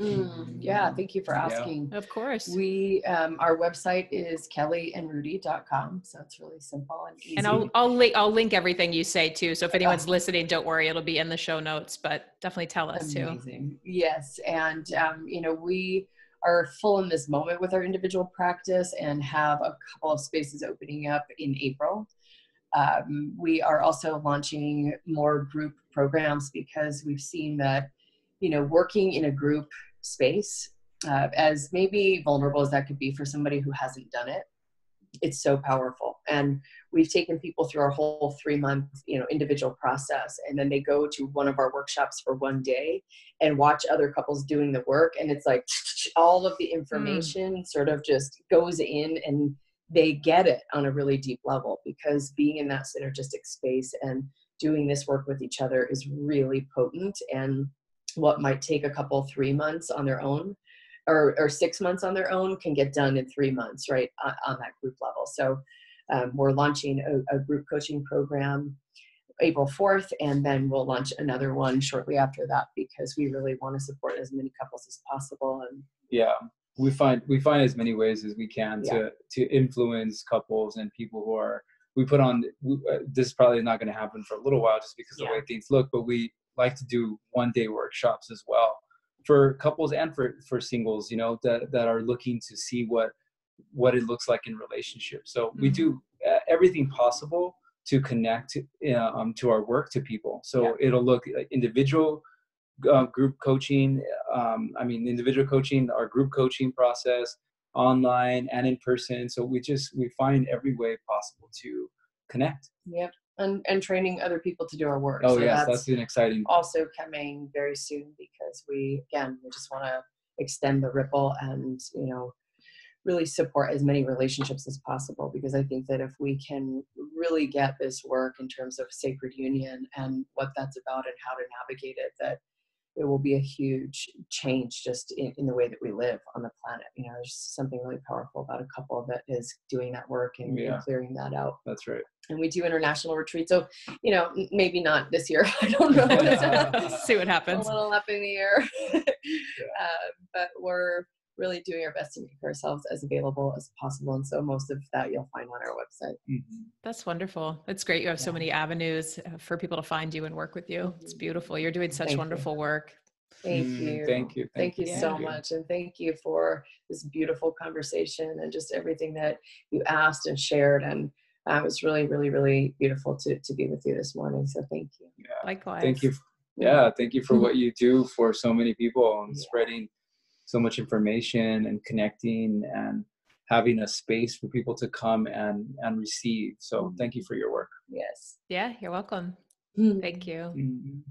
S2: Mm, yeah, thank you for
S3: Yeah.
S2: asking.
S1: Of course.
S2: We um, our website is kellyandrudy.com, so it's really simple and easy.
S1: and I'll I'll link I'll link everything you say too. So if anyone's listening, don't worry, it'll be in the show notes. But definitely tell us too.
S2: Amazing. Yes, and um, you know we are full in this moment with our individual practice and have a couple of spaces opening up in April. Um, we are also launching more group programs because we've seen that you know working in a group space, uh, as maybe vulnerable as that could be for somebody who hasn't done it, it's so powerful. And we've taken people through our whole three month you know individual process and then they go to one of our workshops for one day and watch other couples doing the work and it's like [sniffs] all of the information mm. sort of just goes in and they get it on a really deep level because being in that synergistic space and doing this work with each other is really potent and what might take a couple three months on their own or, or six months on their own can get done in three months right on, on that group level. So um, we're launching a, a group coaching program April 4th, and then we'll launch another one shortly after that because we really want to support as many couples as possible. And
S3: yeah we find we find as many ways as we can to to influence couples and people who are we put on we, uh, this is probably not going to happen for a little while just because of the way things look but we like to do one day workshops as well for couples and for for singles you know that that are looking to see what what it looks like in relationships so we do uh, everything possible to connect uh, um, to our work to people. So
S2: Yeah.
S3: it'll look like individual uh, group coaching um, i mean individual coaching our group coaching process online and in person. So we just we find every way possible to connect.
S2: Yep, and and training other people to do our work.
S3: oh
S2: So
S3: yes
S2: that's
S3: that's an exciting
S2: also coming very soon because we again we just want to extend the ripple and you know really support as many relationships as possible because i think that if we can really get this work in terms of sacred union and what that's about and how to navigate it that it will be a huge change just in, in the way that we live on the planet. You know there's something really powerful about a couple that is doing that work and, and clearing that out.
S3: That's right.
S2: And we do international retreats so you know maybe not this year. [laughs] I don't know. [laughs] [laughs]
S1: See what happens.
S2: a little up in the air. uh, but we're really doing our best to make ourselves as available as possible. And so most of that you'll find on our website.
S3: Mhm.
S1: That's wonderful. It's great. You have so many avenues uh, for people to find you and work with you. It's
S2: Mhm.
S1: beautiful. You're doing such
S2: Thank you.
S1: wonderful work.
S2: Thank
S3: Mm,
S2: you.
S3: thank you
S2: Thank you
S1: you.
S2: so
S3: you.
S2: much. And thank you for this beautiful conversation and just everything that you asked and shared. And uh, it was really, really, really beautiful to, to be with you this morning. So thank you.
S3: yeah
S1: Likewise.
S3: thank you yeah thank you for what you do for so many people and [laughs]
S2: Yeah.
S3: spreading so much information and connecting and having a space for people to come and and receive so thank you for your work
S2: Yes.
S1: Yeah, you're welcome. Thank you.
S3: Mhm.